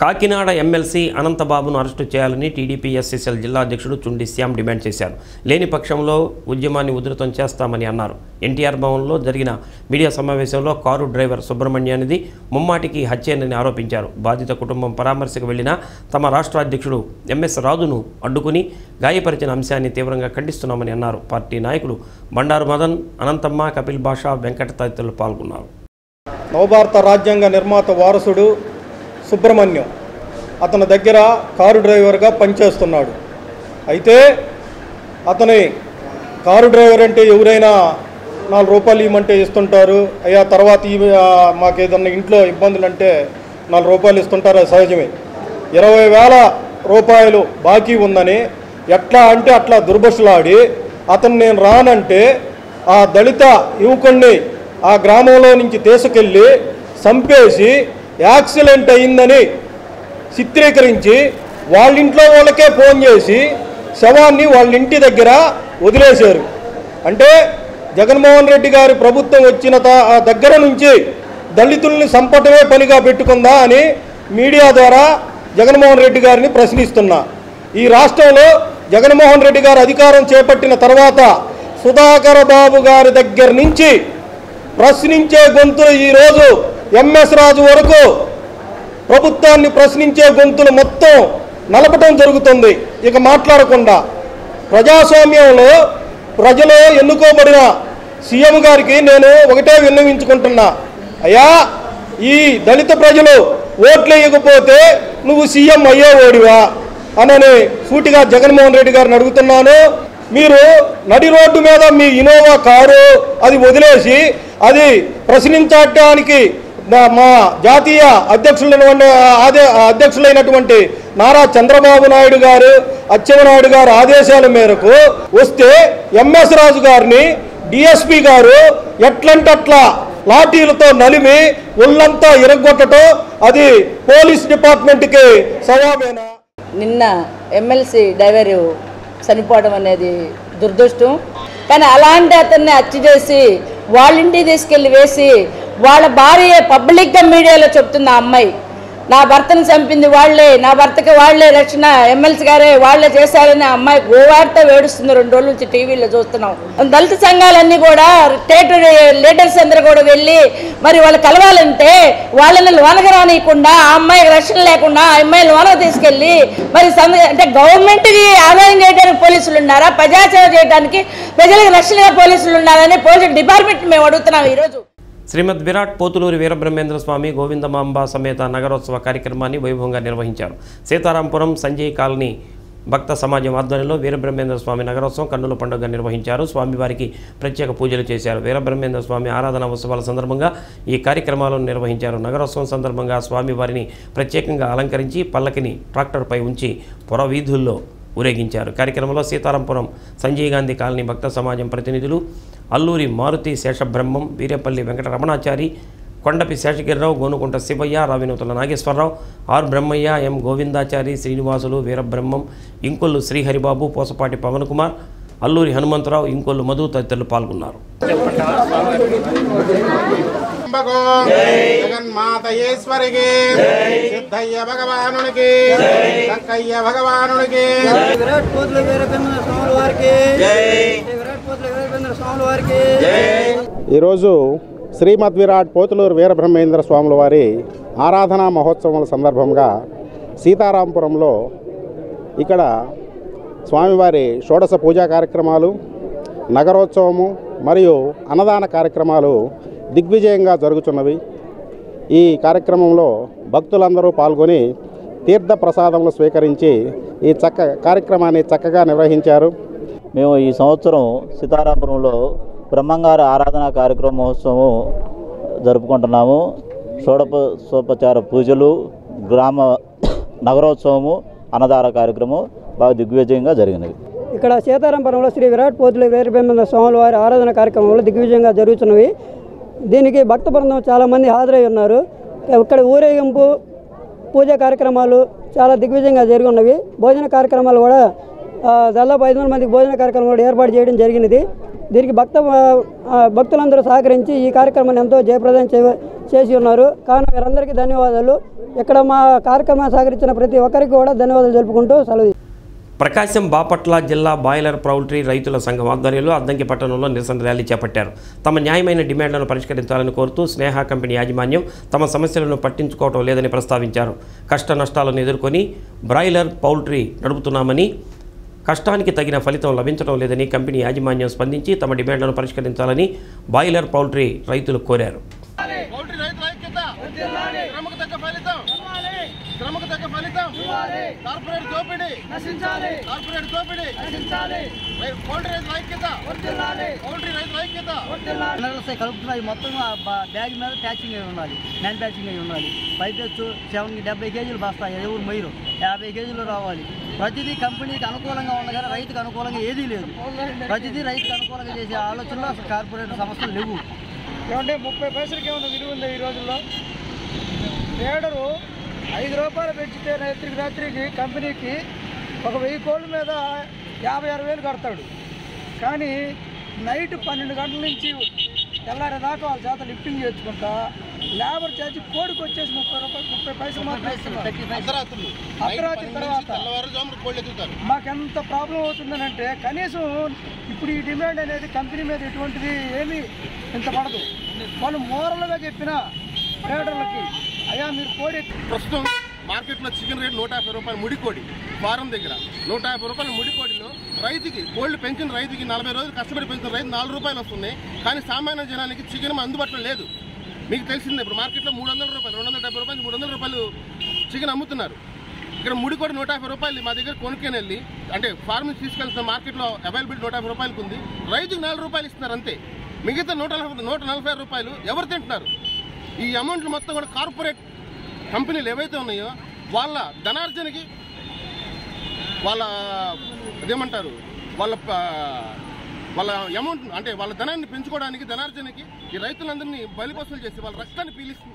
కాకినాడ ఎమ్మెల్సీ అనంతబాబును అరెస్టు చేయాలని టీడీపీ ఎస్ఎస్ఎల్ జిల్లా అధ్యక్షుడు చుండి శ్యామ్ డిమాండ్ చేశారు. లేని పక్షంలో ఉద్యమాన్ని ఉధృతం చేస్తామని అన్నారు. ఎన్టీఆర్ భవన్లో జరిగిన మీడియా సమావేశంలో కారు డ్రైవర్ సుబ్రహ్మణ్యానిది ముమ్మాటికి హత్యేనని ఆరోపించారు. బాధిత కుటుంబం పరామర్శకు వెళ్ళిన తమ రాష్ట్ర అధ్యక్షుడు ఎంఎస్ రాజును అడ్డుకుని గాయపరిచిన అంశాన్ని తీవ్రంగా ఖండిస్తున్నామని అన్నారు. పార్టీ నాయకులు బండారు మదన్ అనంతమ్మ కపిల్ బాషా వెంకట తదితరులు పాల్గొన్నారు. నవభారత రాజ్యాంగ నిర్మాత వారసుడు సుబ్రహ్మణ్యం. అతని దగ్గర కారు డ్రైవర్గా పనిచేస్తున్నాడు. అయితే అతని కారు డ్రైవర్ అంటే ఎవరైనా నాలుగు రూపాయలు ఇవ్వమంటే ఇస్తుంటారు. అయ్యా తర్వాత మాకు ఏదన్నా ఇంట్లో ఇబ్బందులు అంటే నాలుగు రూపాయలు ఇస్తుంటారు. అది సహజమే. ఇరవై వేల రూపాయలు బాకీ ఉందని ఎట్లా అంటే అట్లా దుర్భషలాడి అతను నేను రానంటే ఆ దళిత యువకుణ్ణి ఆ గ్రామంలో నుంచి తీసుకెళ్ళి చంపేసి యాక్సిడెంట్ అయిందని చిత్రీకరించి వాళ్ళ ఇంట్లో వాళ్ళకే ఫోన్ చేసి శవాన్ని వాళ్ళ ఇంటి దగ్గర వదిలేశారు. అంటే జగన్మోహన్ రెడ్డి గారి ప్రభుత్వం వచ్చిన త- దగ్గర నుంచి దళితుల్ని సంపటమే పనిగా పెట్టుకుందా అని మీడియా ద్వారా జగన్మోహన్ రెడ్డి గారిని ప్రశ్నిస్తున్నా. ఈ రాష్ట్రంలో జగన్మోహన్ రెడ్డి గారు అధికారం చేపట్టిన తర్వాత సుధాకర్ బాబు గారి దగ్గర నుంచి ప్రశ్నించే గొంతులు ఈరోజు ఎంఎస్ రాజు వరకు ప్రభుత్వాన్ని ప్రశ్నించే గొంతులు మొత్తం నలపటం జరుగుతుంది. ఇక మాట్లాడకుండా ప్రజాస్వామ్యంలో ప్రజలు ఎన్నుకోబడిన సీఎం గారికి నేను ఒకటే విన్నవించుకుంటున్నా. అయ్యా ఈ దళిత ప్రజలు ఓట్లు వేయకపోతే నువ్వు సీఎం అయ్యేవాడివా? అనని సూటిగా జగన్మోహన్ రెడ్డి గారిని అడుగుతున్నాను. మీరు నడి రోడ్డు మీద మీ ఇనోవా కారు అది వదిలేసి అది ప్రశ్నించడానికి మా జాతీయ అధ్యక్షులైన ఆదే అధ్యక్షులైనటువంటి నారా చంద్రబాబు నాయుడు గారు అచ్చెన్నాయుడు గారు ఆదేశాల మేరకు వస్తే ఎంఎస్ రాజు గారిని డిఎస్పి గారు ఎట్లంటట్లా లాఠీలతో నలిమి ఒళ్ళంతా ఇరగొట్టడం అది పోలీస్ డిపార్ట్మెంట్కి సవామేనా నిన్న ఎమ్మెల్సీ డైవర్ చనిపోవడం అనేది దురదృష్టం. కానీ అలాంటి అతన్ని హత్య చేసి వాళ్ళ ఇంటికి తీసుకెళ్ళి వేసి వాళ్ళ భార్య పబ్లిక్గా మీడియాలో చెప్తుంది ఆ అమ్మాయి. నా భర్తను చంపింది వాళ్ళే నా భర్తకి వాళ్ళే రక్షణ ఎమ్మెల్సీ గారే వాళ్ళే చేశారని అమ్మాయి గోవార్త వేడుస్తుంది రెండు రోజుల నుంచి టీవీలో చూస్తున్నాం. దళిత సంఘాలన్నీ కూడా స్టేట్ లీడర్స్ అందరూ కూడా వెళ్ళి మరి వాళ్ళు కలవాలంటే వాళ్ళని లోనకు రానియకుండా ఆ అమ్మాయికి రక్షణ లేకుండా ఆ అమ్మాయి లోనకు తీసుకెళ్ళి మరి సంద- అంటే గవర్నమెంట్కి ఆదాయం చేయడానికి పోలీసులు ఉన్నారా? ప్రజాసేవ చేయడానికి ప్రజలకు రక్షణగా పోలీసులు ఉన్నారని పోలీసు డిపార్ట్మెంట్ మేము అడుగుతున్నాం ఈరోజు. శ్రీమద్ విరాట్ పోతులూరి వీరబ్రహ్మేంద్ర స్వామి గోవిందమాంబ సమేత నగరోత్సవ కార్యక్రమాన్ని వైభవంగా నిర్వహించారు. సీతారాంపురం సంజయ్ కాలనీ భక్త సమాజం ఆధ్వర్యంలో వీరబ్రహ్మేంద్ర స్వామి నగరోత్సవం కన్నుల పండుగ నిర్వహించారు. స్వామివారికి ప్రత్యేక పూజలు చేశారు. వీరబ్రహ్మేంద్ర స్వామి ఆరాధన ఉత్సవాల సందర్భంగా ఈ కార్యక్రమాలను నిర్వహించారు. నగరోత్సవం సందర్భంగా స్వామివారిని ప్రత్యేకంగా అలంకరించి పల్లకిని ట్రాక్టర్పై ఉంచి పొర వీధుల్లో ఊరేగించారు. కార్యక్రమంలో సీతారాంపురం సంజయ్ గాంధీ కాలనీ భక్త సమాజం ప్రతినిధులు అల్లూరి మారుతి శేషబ్రహ్మం వీరేపల్లి వెంకట రమణాచారి కొండపి శేషగిరిరావు గోనుకుంట శివయ్య రావినూతుల నాగేశ్వరరావు ఆర్ బ్రహ్మయ్య ఎం గోవిందాచారి శ్రీనివాసులు వీరబ్రహ్మం ఇంకొల్లు శ్రీహరిబాబు పోసపాటి పవన్ కుమార్ అల్లూరి హనుమంతరావు ఇంకొల్లు మధు తదితరులు పాల్గొన్నారు. జగన్మాతయేశ్వరికి సిద్ధయ్య భగవానునికి సంకయ్య భగవానునికి విరాట్ కోట్ల వీరభద్ర స్వాముల వారికి ఈరోజు శ్రీమద్ విరాట్ పోతులూరు వీరబ్రహ్మేంద్ర స్వాముల వారి ఆరాధనా మహోత్సవం సందర్భంగా సీతారాంపురంలో ఇక్కడ స్వామివారి షోడశ పూజా కార్యక్రమాలు నగరోత్సవము మరియు అన్నదాన కార్యక్రమాలు దిగ్విజయంగా జరుగుతున్నవి. ఈ కార్యక్రమంలో భక్తులందరూ పాల్గొని తీర్థ ప్రసాదములు స్వీకరించి ఈ చక్క కార్యక్రమాన్ని చక్కగా నిర్వహించారు. మేము ఈ సంవత్సరం సీతారాపురంలో బ్రహ్మంగారి ఆరాధన కార్యక్రమ మహోత్సవం జరుపుకుంటున్నాము. షోడప సోపచార పూజలు గ్రామ నగరోత్సవము అన్నదార కార్యక్రమం బాగా దిగ్విజయంగా జరిగినవి. ఇక్కడ సీతారాంపురంలో శ్రీ విరాట్ పోతుల వీరబ్రహ్మ స్వాముల వారి ఆరాధన కార్యక్రమంలో దిగ్విజయంగా జరుగుతున్నవి. దీనికి భక్త బృందం చాలామంది హాజరై ఉన్నారు. ఇక్కడ ఊరేగింపు పూజా కార్యక్రమాలు చాలా దిగ్విజయంగా జరిగి ఉన్నవి. భోజన కార్యక్రమాలు కూడా దాదాపు ఐదు వందల మందికి భోజన కార్యక్రమం కూడా ఏర్పాటు చేయడం జరిగినది. దీనికి భక్త భక్తులందరూ సహకరించి ఈ కార్యక్రమాన్ని ఎంతో జయప్రదం చే చేసి ఉన్నారు. కావున వీరందరికీ ధన్యవాదాలు. ఇక్కడ మా కార్యక్రమం సహకరించిన ప్రతి ఒక్కరికి కూడా ధన్యవాదాలు జరుపుకుంటూ సెలవు ప్రకాశం బాపట్ల జిల్లా బాయిలర్ పౌల్ట్రీ రైతుల సంఘం ఆధ్వర్యంలో అద్దంకి పట్టణంలో నిరసన ర్యాలీ చేపట్టారు. తమ న్యాయమైన డిమాండ్లను పరిష్కరించాలని కోరుతూ స్నేహ కంపెనీ యాజమాన్యం తమ సమస్యలను పట్టించుకోవటం లేదని ప్రస్తావించారు. కష్ట నష్టాలను ఎదుర్కొని బ్రాయిలర్ పౌల్ట్రీ నడుపుతున్నామని కష్టానికి తగిన ఫలితం లభించడం లేదని కంపెనీ యాజమాన్యం స్పందించి తమ డిమాండ్లను పరిష్కరించాలని బాయిలర్ పౌల్ట్రీ రైతులు కోరారు పౌల్ట్రీ రైతుల ఐక్యత శ్రమకు తగ్గ ఫలితం శ్రమకు తగ్గ ఫలితం కార్పొరేట్ దోపిడీ నశించాలి. కార్పొరేట్ దోపిడీ. నశించాలి. పౌల్ట్రీ రైతుల ఐక్యత. పౌల్ట్రీ రైతుల ఐక్యత. వస్తాయి కలుపుతున్నాయి మొత్తం బ్యాగ్ మీద ప్యాచింగ్ అయి ఉండాలి. మ్యాన్ ప్యాచింగ్ అయి ఉండాలి. పైపెచ్చు సెవెన్ డెబ్బై కేజీలు బస్తాయి ఎవరు మొయ్యరు. యాభై కేజీలు రావాలి. ప్రతిదీ కంపెనీకి అనుకూలంగా ఉంది కానీ రైతుకు అనుకూలంగా ఏదీ లేదు. ప్రతిదీ రైతుకు అనుకూలంగా చేసే ఆలోచనలో అసలు కార్పొరేట్ సంస్థలు లేవు. ఏమంటే ముప్పై పైసలకి ఏమైనా విలువ ఉంది ఈ రోజుల్లో? లీడరు ఐదు రూపాయలు పెంచితే రాత్రికి రాత్రికి కంపెనీకి ఒక వెయ్యి కోళ్ళ మీద యాభై ఆరు వేలు కడతాడు. కానీ నైట్ పన్నెండు గంటల నుంచి తెల్లారి దాకా వాళ్ళ చేత లిఫ్టింగ్ చేసుకుంటా లేబర్ ఛార్జ్ కోడికి వచ్చేసి ముప్పై రూపాయలు ముప్పై పైసలు అర్ధరాత్రి తర్వాత మాకెంత ప్రాబ్లం అవుతుందనంటే కనీసం ఇప్పుడు ఈ డిమాండ్ అనేది కంపెనీ మీద ఎటువంటిది ఏమీ ఇంత పడదు. వాళ్ళు మోరల్గా చెప్పిన ట్రేడర్లకి అయ్యా మీరు కోడి ప్రస్తుతం మార్కెట్లో చికెన్ రేట్ నూట యాభై రూపాయలు ముడికోడి ఫారం దగ్గర. నూట యాభై రూపాయల ముడికోడిలో రైతుకి కోళ్ళు పెంచిన రైతుకి నలభై రోజులు కష్టపడి పెంచిన రైతు నాలుగు రూపాయలు వస్తున్నాయి. కానీ సామాన్య జనానికి చికెన్ అందుబాటులో లేదు. మీకు తెలిసిందే ఇప్పుడు మార్కెట్లో మూడు వందల రూపాయలు రెండు వందల డెబ్బై రూపాయలు మూడు వందల రూపాయలు చికెన్ అమ్ముతున్నారు. ఇక్కడ ముడికోడి నూట యాభై రూపాయలు మా దగ్గర కొనుక్కొని వెళ్ళి అంటే ఫార్మ్ తీసుకెళ్తున్న మార్కెట్లో అవైలబిలిటీ నూట యాభై రూపాయలకు ఉంది. రైతుకి నాలుగు రూపాయలు ఇస్తున్నారు అంతే. మిగతా నూట నూట నలభై రూపాయలు ఎవరు తింటున్నారు? ఈ అమౌంట్లు మొత్తం కూడా కార్పొరేట్ కంపెనీలు ఏవైతే ఉన్నాయో వాళ్ళ ధనార్జనకి వాళ్ళ అదేమంటారు? వాళ్ళ వాళ్ళ అమౌంట్ అంటే వాళ్ళ ధనాన్ని పెంచుకోవడానికి ధనార్జనకి ఈ రైతులందరినీ బలిపసులు చేసి వాళ్ళ రక్తాన్ని పీలిస్తూ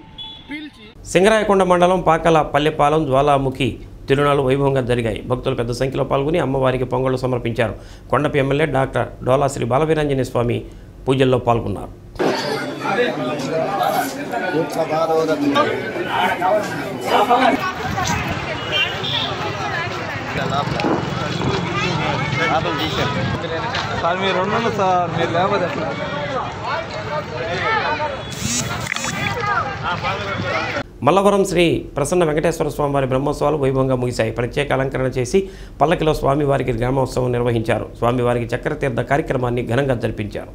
పీల్చి సింగరాయకొండ మండలం పాకల పల్లెపాలెం జ్వాలాముఖి తిరునాళ్ళు వైభవంగా జరిగాయి. భక్తులు పెద్ద సంఖ్యలో పాల్గొని అమ్మవారికి పొంగళ్ళు సమర్పించారు. కొండపి ఎమ్మెల్యే డాక్టర్ డోలా శ్రీ బాలవీరాంజనేయ స్వామి పూజల్లో పాల్గొన్నారు. సార్ మీరు ఉండండి సార్ మీరు లేకపోతే మల్లవరం శ్రీ ప్రసన్న వెంకటేశ్వర స్వామివారి బ్రహ్మోత్సవాలు వైభవంగా ముగిశాయి. ప్రత్యేక అలంకరణ చేసి పల్లకిలో స్వామివారికి గ్రామోత్సవం నిర్వహించారు. స్వామివారికి చక్రతీర్థ కార్యక్రమాన్ని ఘనంగా జరిపించారు.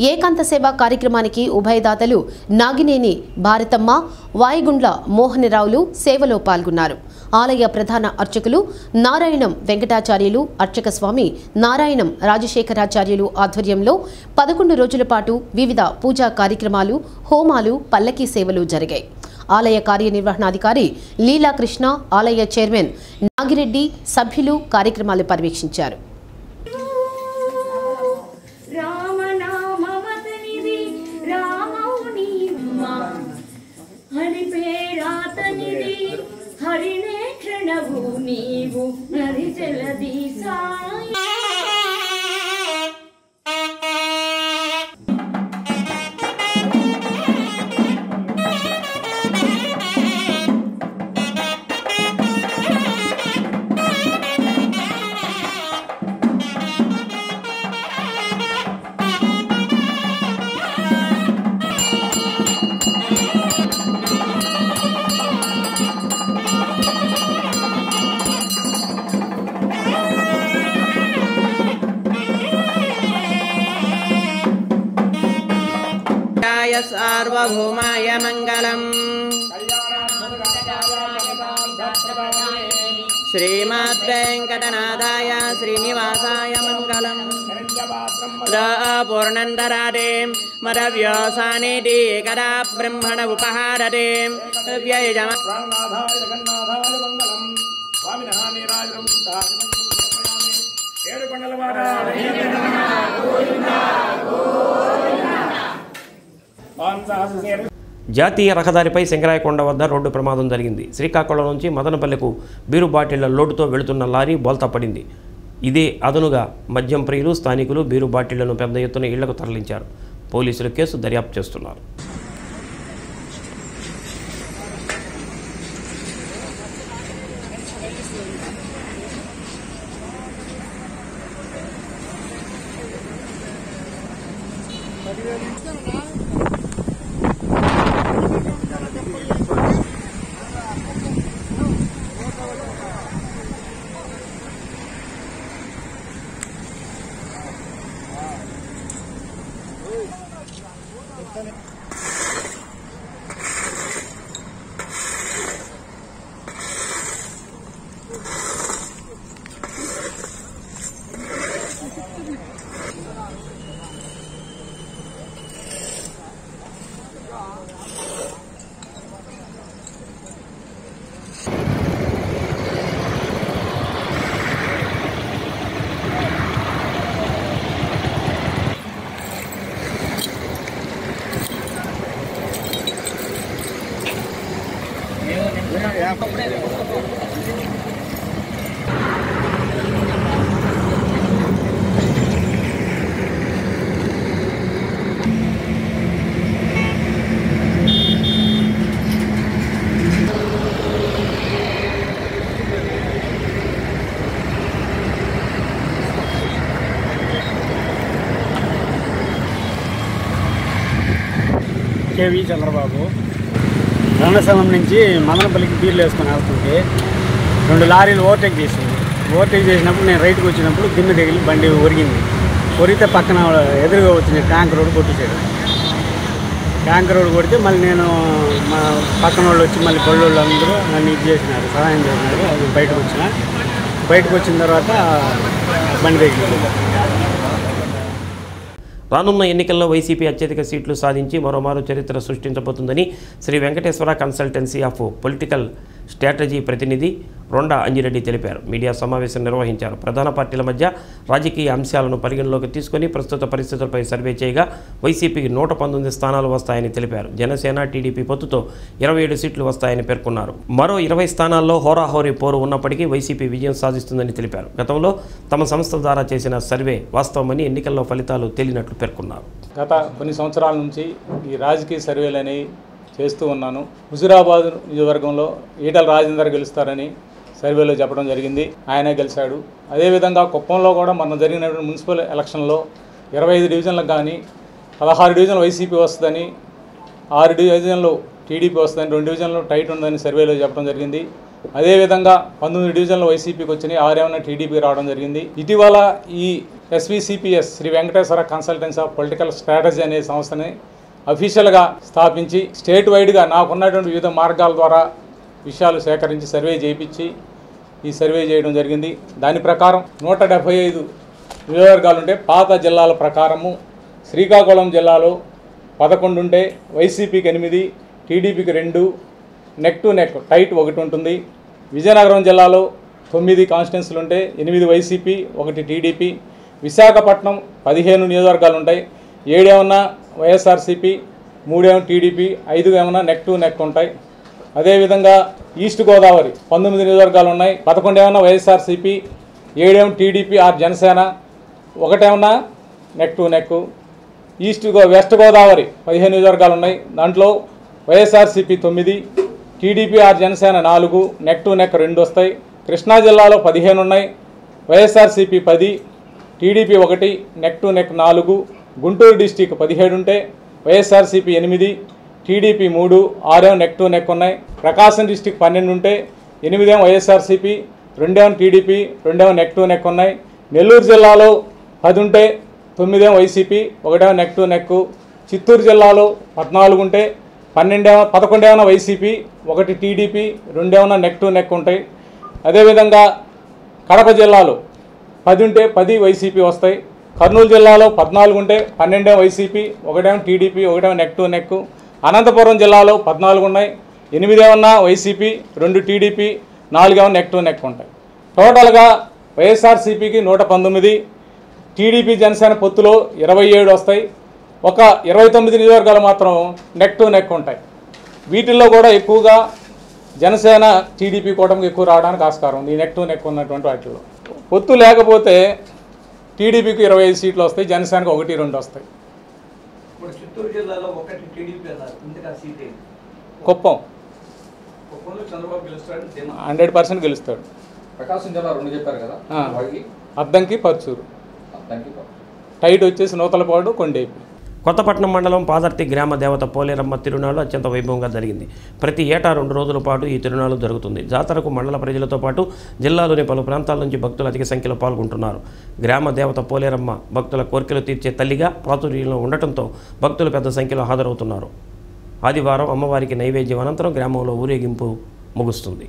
ఏకాంత సేవ కార్యక్రమానికి ఉభయదాతలు నాగినేని భారతమ్మ వాయుగుండ్ల మోహనరావులు సేవలో పాల్గొన్నారు. ఆలయ ప్రధాన అర్చకులు నారాయణం వెంకటాచార్యులు అర్చక స్వామి నారాయణం రాజశేఖరాచార్యులు ఆధ్వర్యంలో పదకొండు రోజుల పాటు వివిధ పూజా కార్యక్రమాలు హోమాలు పల్లకీ సేవలు జరిగాయి. ఆలయ కార్యనిర్వహణాధికారి లీలాకృష్ణ ఆలయ చైర్మన్ నాగిరెడ్డి సభ్యులు కార్యక్రమాలు పర్యవేక్షించారు. హరి పేరాతనిది. హరినే క్షణవు నీవు నది జలది సాయ సార్వభౌమాయ మంగళం శ్రీమద్వేంకటనాథాయ శ్రీనివాసాయ మంగళం పూర్ణందరాదే మదవ్యాసానేది కదా బ్రహ్మణ ఉపహారదే వ్యయజమ జాతీయ రహదారిపై శంకరాయకొండ వద్ద రోడ్డు ప్రమాదం జరిగింది. శ్రీకాకుళం నుంచి మదనపల్లెకు బీరు బాటిళ్ళ లోడుతో వెళుతున్న లారీ బోల్తా పడింది. ఇదే అదనుగా మద్యం ప్రియులు స్థానికులు బీరు బాటిళ్ళను పెద్ద ఎత్తున ఇళ్ళకు తరలించారు. పోలీసులు కేసు దర్యాప్తు చేస్తున్నారు. కేవీ చంద్రబాబు. రంగస్థలం నుంచి మదనపల్లికి బీర్లు వేసుకొని వెళ్తుంటే రెండు లారీలు ఓవర్టేక్ చేసింది. ఓవర్టేక్ చేసినప్పుడు నేను రైట్కి వచ్చినప్పుడు కింద తగిలి బండి ఒరిగింది. ఒరిగితే పక్కన ఎదురుగా వచ్చింది ట్యాంక్ రోడ్ కొట్టించాడు ట్యాంక్ రోడ్ కొడితే మళ్ళీ నేను మా పక్కన వాళ్ళు వచ్చి మళ్ళీ పళ్ళు అందరూ నన్ను ఇది చేసినారు సహాయం చేసినారు. అది బయటకు వచ్చిన. బయటకు వచ్చిన తర్వాత బండి తగిలింది రానున్న ఎన్నికల్లో వైసీపీ అత్యధిక సీట్లు సాధించి మరోమారు చరిత్ర సృష్టించబోతుందని Shri Venkateswara consultancy of political strategy ప్రతినిధి రొండా అంజిరెడ్డి తెలిపారు. మీడియా సమావేశం నిర్వహించారు. ప్రధాన పార్టీల మధ్య రాజకీయ అంశాలను పరిగణలోకి తీసుకొని ప్రస్తుత పరిస్థితులపై సర్వే చేయగా వైసీపీకి నూట పంతొమ్మిది స్థానాలు వస్తాయని తెలిపారు. జనసేన టీడీపీ పొత్తుతో ఇరవై ఏడు సీట్లు వస్తాయని పేర్కొన్నారు. మరో ఇరవై స్థానాల్లో హోరాహోరీ పోరు ఉన్నప్పటికీ వైసీపీ విజయం సాధిస్తుందని తెలిపారు. గతంలో తమ సంస్థ ద్వారా చేసిన సర్వే వాస్తవమని ఎన్నికల్లో ఫలితాలు తేలినట్లు పేర్కొన్నారు. గత కొన్ని సంవత్సరాల నుంచి ఈ రాజకీయ సర్వేలని చేస్తూ ఉన్నాను. హుజురాబాద్ నియోజకవర్గంలో ఈటల రాజేందర్ గెలుస్తారని సర్వేలో చెప్పడం జరిగింది. ఆయనే గెలిచాడు. అదేవిధంగా కుప్పంలో కూడా మొన్న జరిగినటువంటి మున్సిపల్ ఎలక్షన్లో ఇరవై ఐదు డివిజన్లకు కానీ పదహారు డివిజన్లు వైసీపీ వస్తుందని ఆరు డివిజన్లు టీడీపీ వస్తుందని రెండు డివిజన్లు టైట్ ఉందని సర్వేలో చెప్పడం జరిగింది. అదేవిధంగా పంతొమ్మిది డివిజన్లు వైసీపీకి వచ్చినాయి. ఆరేమన్నా టీడీపీ రావడం జరిగింది. ఇటీవల ఈ SVCPS Sri Venkateswara consultancy of political strategy అనే సంస్థని అఫీషియల్గా స్థాపించి స్టేట్ వైడ్గా నాకున్నటువంటి వివిధ మార్గాల ద్వారా విషయాలు సేకరించి సర్వే చేయించి ఈ సర్వే చేయడం జరిగింది. దాని ప్రకారం నూట డెబ్బై ఐదు నియోజకవర్గాలు ఉంటే పాత జిల్లాల ప్రకారము శ్రీకాకుళం జిల్లాలో పదకొండు ఉంటే వైసీపీకి ఎనిమిది టీడీపీకి రెండు నెక్ టు నెక్ టైట్ ఒకటి ఉంటుంది. విజయనగరం జిల్లాలో తొమ్మిది కాన్స్టిట్యున్సీలు ఉంటే ఎనిమిది వైసీపీ ఒకటి టీడీపీ. విశాఖపట్నం పదిహేను నియోజకవర్గాలు ఉంటాయి. ఏడేమన్నా వైఎస్ఆర్సీపీ మూడేమో టీడీపీ ఐదు ఏమన్నా నెక్ టు నెక్ ఉంటాయి. అదేవిధంగా ఈస్ట్ గోదావరి పంతొమ్మిది నియోజకవర్గాలు ఉన్నాయి. పదకొండు ఏమన్నా వైఎస్ఆర్సీపీ ఏడేమో టీడీపీ ఆర్ జనసేన ఒకటేమన్నా నెక్ టు నెక్. ఈస్ట్ గో వెస్ట్ గోదావరి పదిహేను నియోజకవర్గాలు ఉన్నాయి. దాంట్లో వైఎస్ఆర్సీపీ తొమ్మిది టీడీపీ ఆర్ జనసేన నాలుగు నెక్ టు నెక్ రెండు వస్తాయి. కృష్ణా జిల్లాలో పదిహేను ఉన్నాయి వైఎస్ఆర్సీపీ పది టీడీపీ ఒకటి నెక్ టు నెక్ నాలుగు గుంటూరు డిస్టిక్ పదిహేడు ఉంటే వైఎస్ఆర్సీపీ ఎనిమిది టీడీపీ మూడు ఆరేమో నెక్ టు నెక్ ఉన్నాయి. ప్రకాశం డిస్టిక్ పన్నెండు ఉంటే ఎనిమిదేమో వైఎస్ఆర్సీపీ రెండేమో టీడీపీ రెండేమో నెక్ టు నెక్ ఉన్నాయి. నెల్లూరు జిల్లాలో పది ఉంటే తొమ్మిదేమో వైసీపీ ఒకటేమో నెక్ టు నెక్. చిత్తూరు జిల్లాలో పద్నాలుగు ఉంటే పన్నెండేమో పదకొండేమో వైసీపీ ఒకటి టీడీపీ రెండేమన్నా నెక్ టు నెక్ ఉంటాయి. అదేవిధంగా కడప జిల్లాలో పది ఉంటే పది వైసీపీ వస్తాయి. కర్నూలు జిల్లాలో పద్నాలుగు ఉంటే పన్నెండేమో వైసీపీ ఒకటేమో టీడీపీ ఒకటేమో నెక్ టు నెక్. అనంతపురం జిల్లాలో పద్నాలుగు ఉన్నాయి ఎనిమిదేమన్నా వైసీపీ రెండు టీడీపీ నాలుగేమో నెక్ టు నెక్ ఉంటాయి. టోటల్గా వైఎస్ఆర్సీపీకి నూట పంతొమ్మిది టీడీపీ జనసేన పొత్తులో ఇరవై ఏడు వస్తాయి. ఒక ఇరవై తొమ్మిది నియోజకవర్గాలు మాత్రం నెక్ టు నెక్ ఉంటాయి. వీటిల్లో కూడా ఎక్కువగా జనసేన టీడీపీ కూటమికి ఎక్కువ రావడానికి ఆస్కారం ఉంది. ఈ నెక్ టు నెక్ ఉన్నటువంటి వాటిల్లో. పొత్తు లేకపోతే టీడీపీకి ఇరవై ఐదు సీట్లు వస్తాయి జనసేనకు ఒకటి రెండు వస్తాయి. కుప్పం. కుప్పంలో చంద్రబాబు గెలుస్తాడు ధీమా. హండ్రెడ్ పర్సెంట్ గెలుస్తాడు. ప్రకాశం జిల్లా రెండు చెప్పారు కదా అద్దంకి పర్చూరు. టైట్ వచ్చేసి నూతలపాడు కొండేపి. కొత్తపట్నం మండలం పాదర్తి గ్రామ దేవత పోలేరమ్మ తిరునాళ్ళు అత్యంత వైభవంగా జరిగింది. ప్రతి ఏటా రెండు రోజుల పాటు ఈ తిరునాళ్ళు జరుగుతుంది. జాతరకు మండల ప్రజలతో పాటు జిల్లాలోని పలు ప్రాంతాల నుంచి భక్తులు అధిక సంఖ్యలో పాల్గొంటున్నారు. గ్రామ దేవత పోలేరమ్మ భక్తుల కోరికలు తీర్చే తల్లిగా ప్రాచుర్యంలో ఉండటంతో భక్తులు పెద్ద సంఖ్యలో హాజరవుతున్నారు. ఆదివారం అమ్మవారికి నైవేద్యం అనంతరం గ్రామంలో ఊరేగింపు ముగుస్తుంది.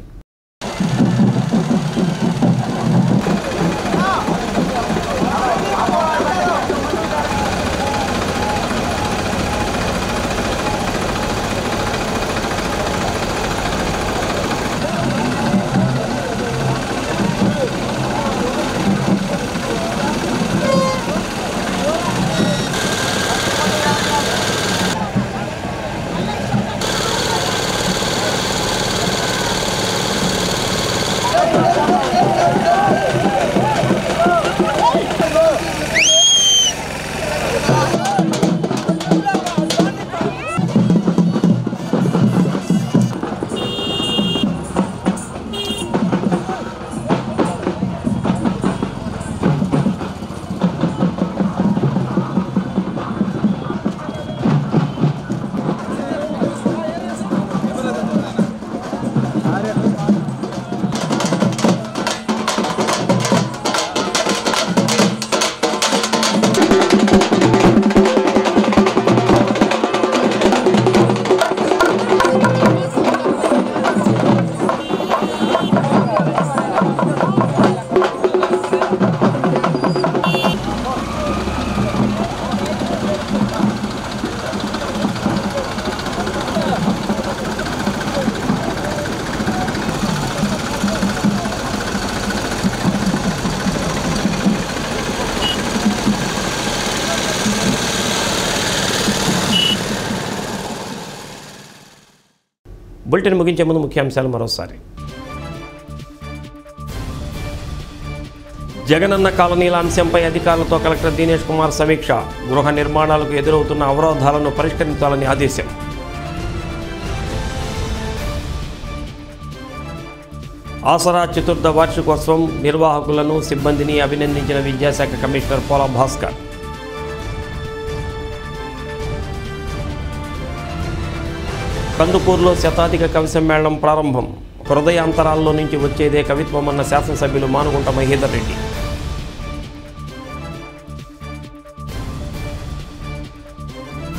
బులెటిన్ ముగించే ముందు ముఖ్యాంశాలు మరోసారి. జగనన్న కాలనీల అంశంపై అధికారులతో కలెక్టర్ దినేష్ కుమార్ సమీక్ష. గృహ నిర్మాణాలకు ఎదురవుతున్న అవరోధాలను పరిష్కరించాలని ఆదేశం. ఆసరా చతుర్థ వార్షికోత్సవం నిర్వాహకులను సిబ్బందిని అభినందించిన విద్యాశాఖ కమిషనర్ పోలా భాస్కర్. కందుకూరులో శతాధిక కవి సమ్మేళనం ప్రారంభం. హృదయాంతరాల్లో నుంచి వచ్చేదే కవిత్వమన్న శాసనసభ్యులు మానుగుంట మహేందర్ రెడ్డి.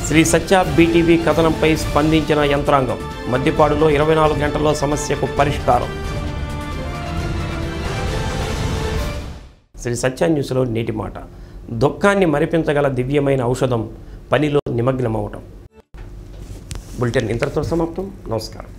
శ్రీ సత్య బీటీవీ కథనంపై స్పందించిన యంత్రాంగం. మద్దిపాడులో ఇరవై నాలుగు గంటల్లో సమస్యకు పరిష్కారం. శ్రీ సత్య న్యూస్లో నేటి మాట. దుఃఖాన్ని మరిపించగల దివ్యమైన ఔషధం పనిలో నిమగ్నమవటం. బులెటిన్ ఇంతటితో సమాప్తం. నమస్కారం.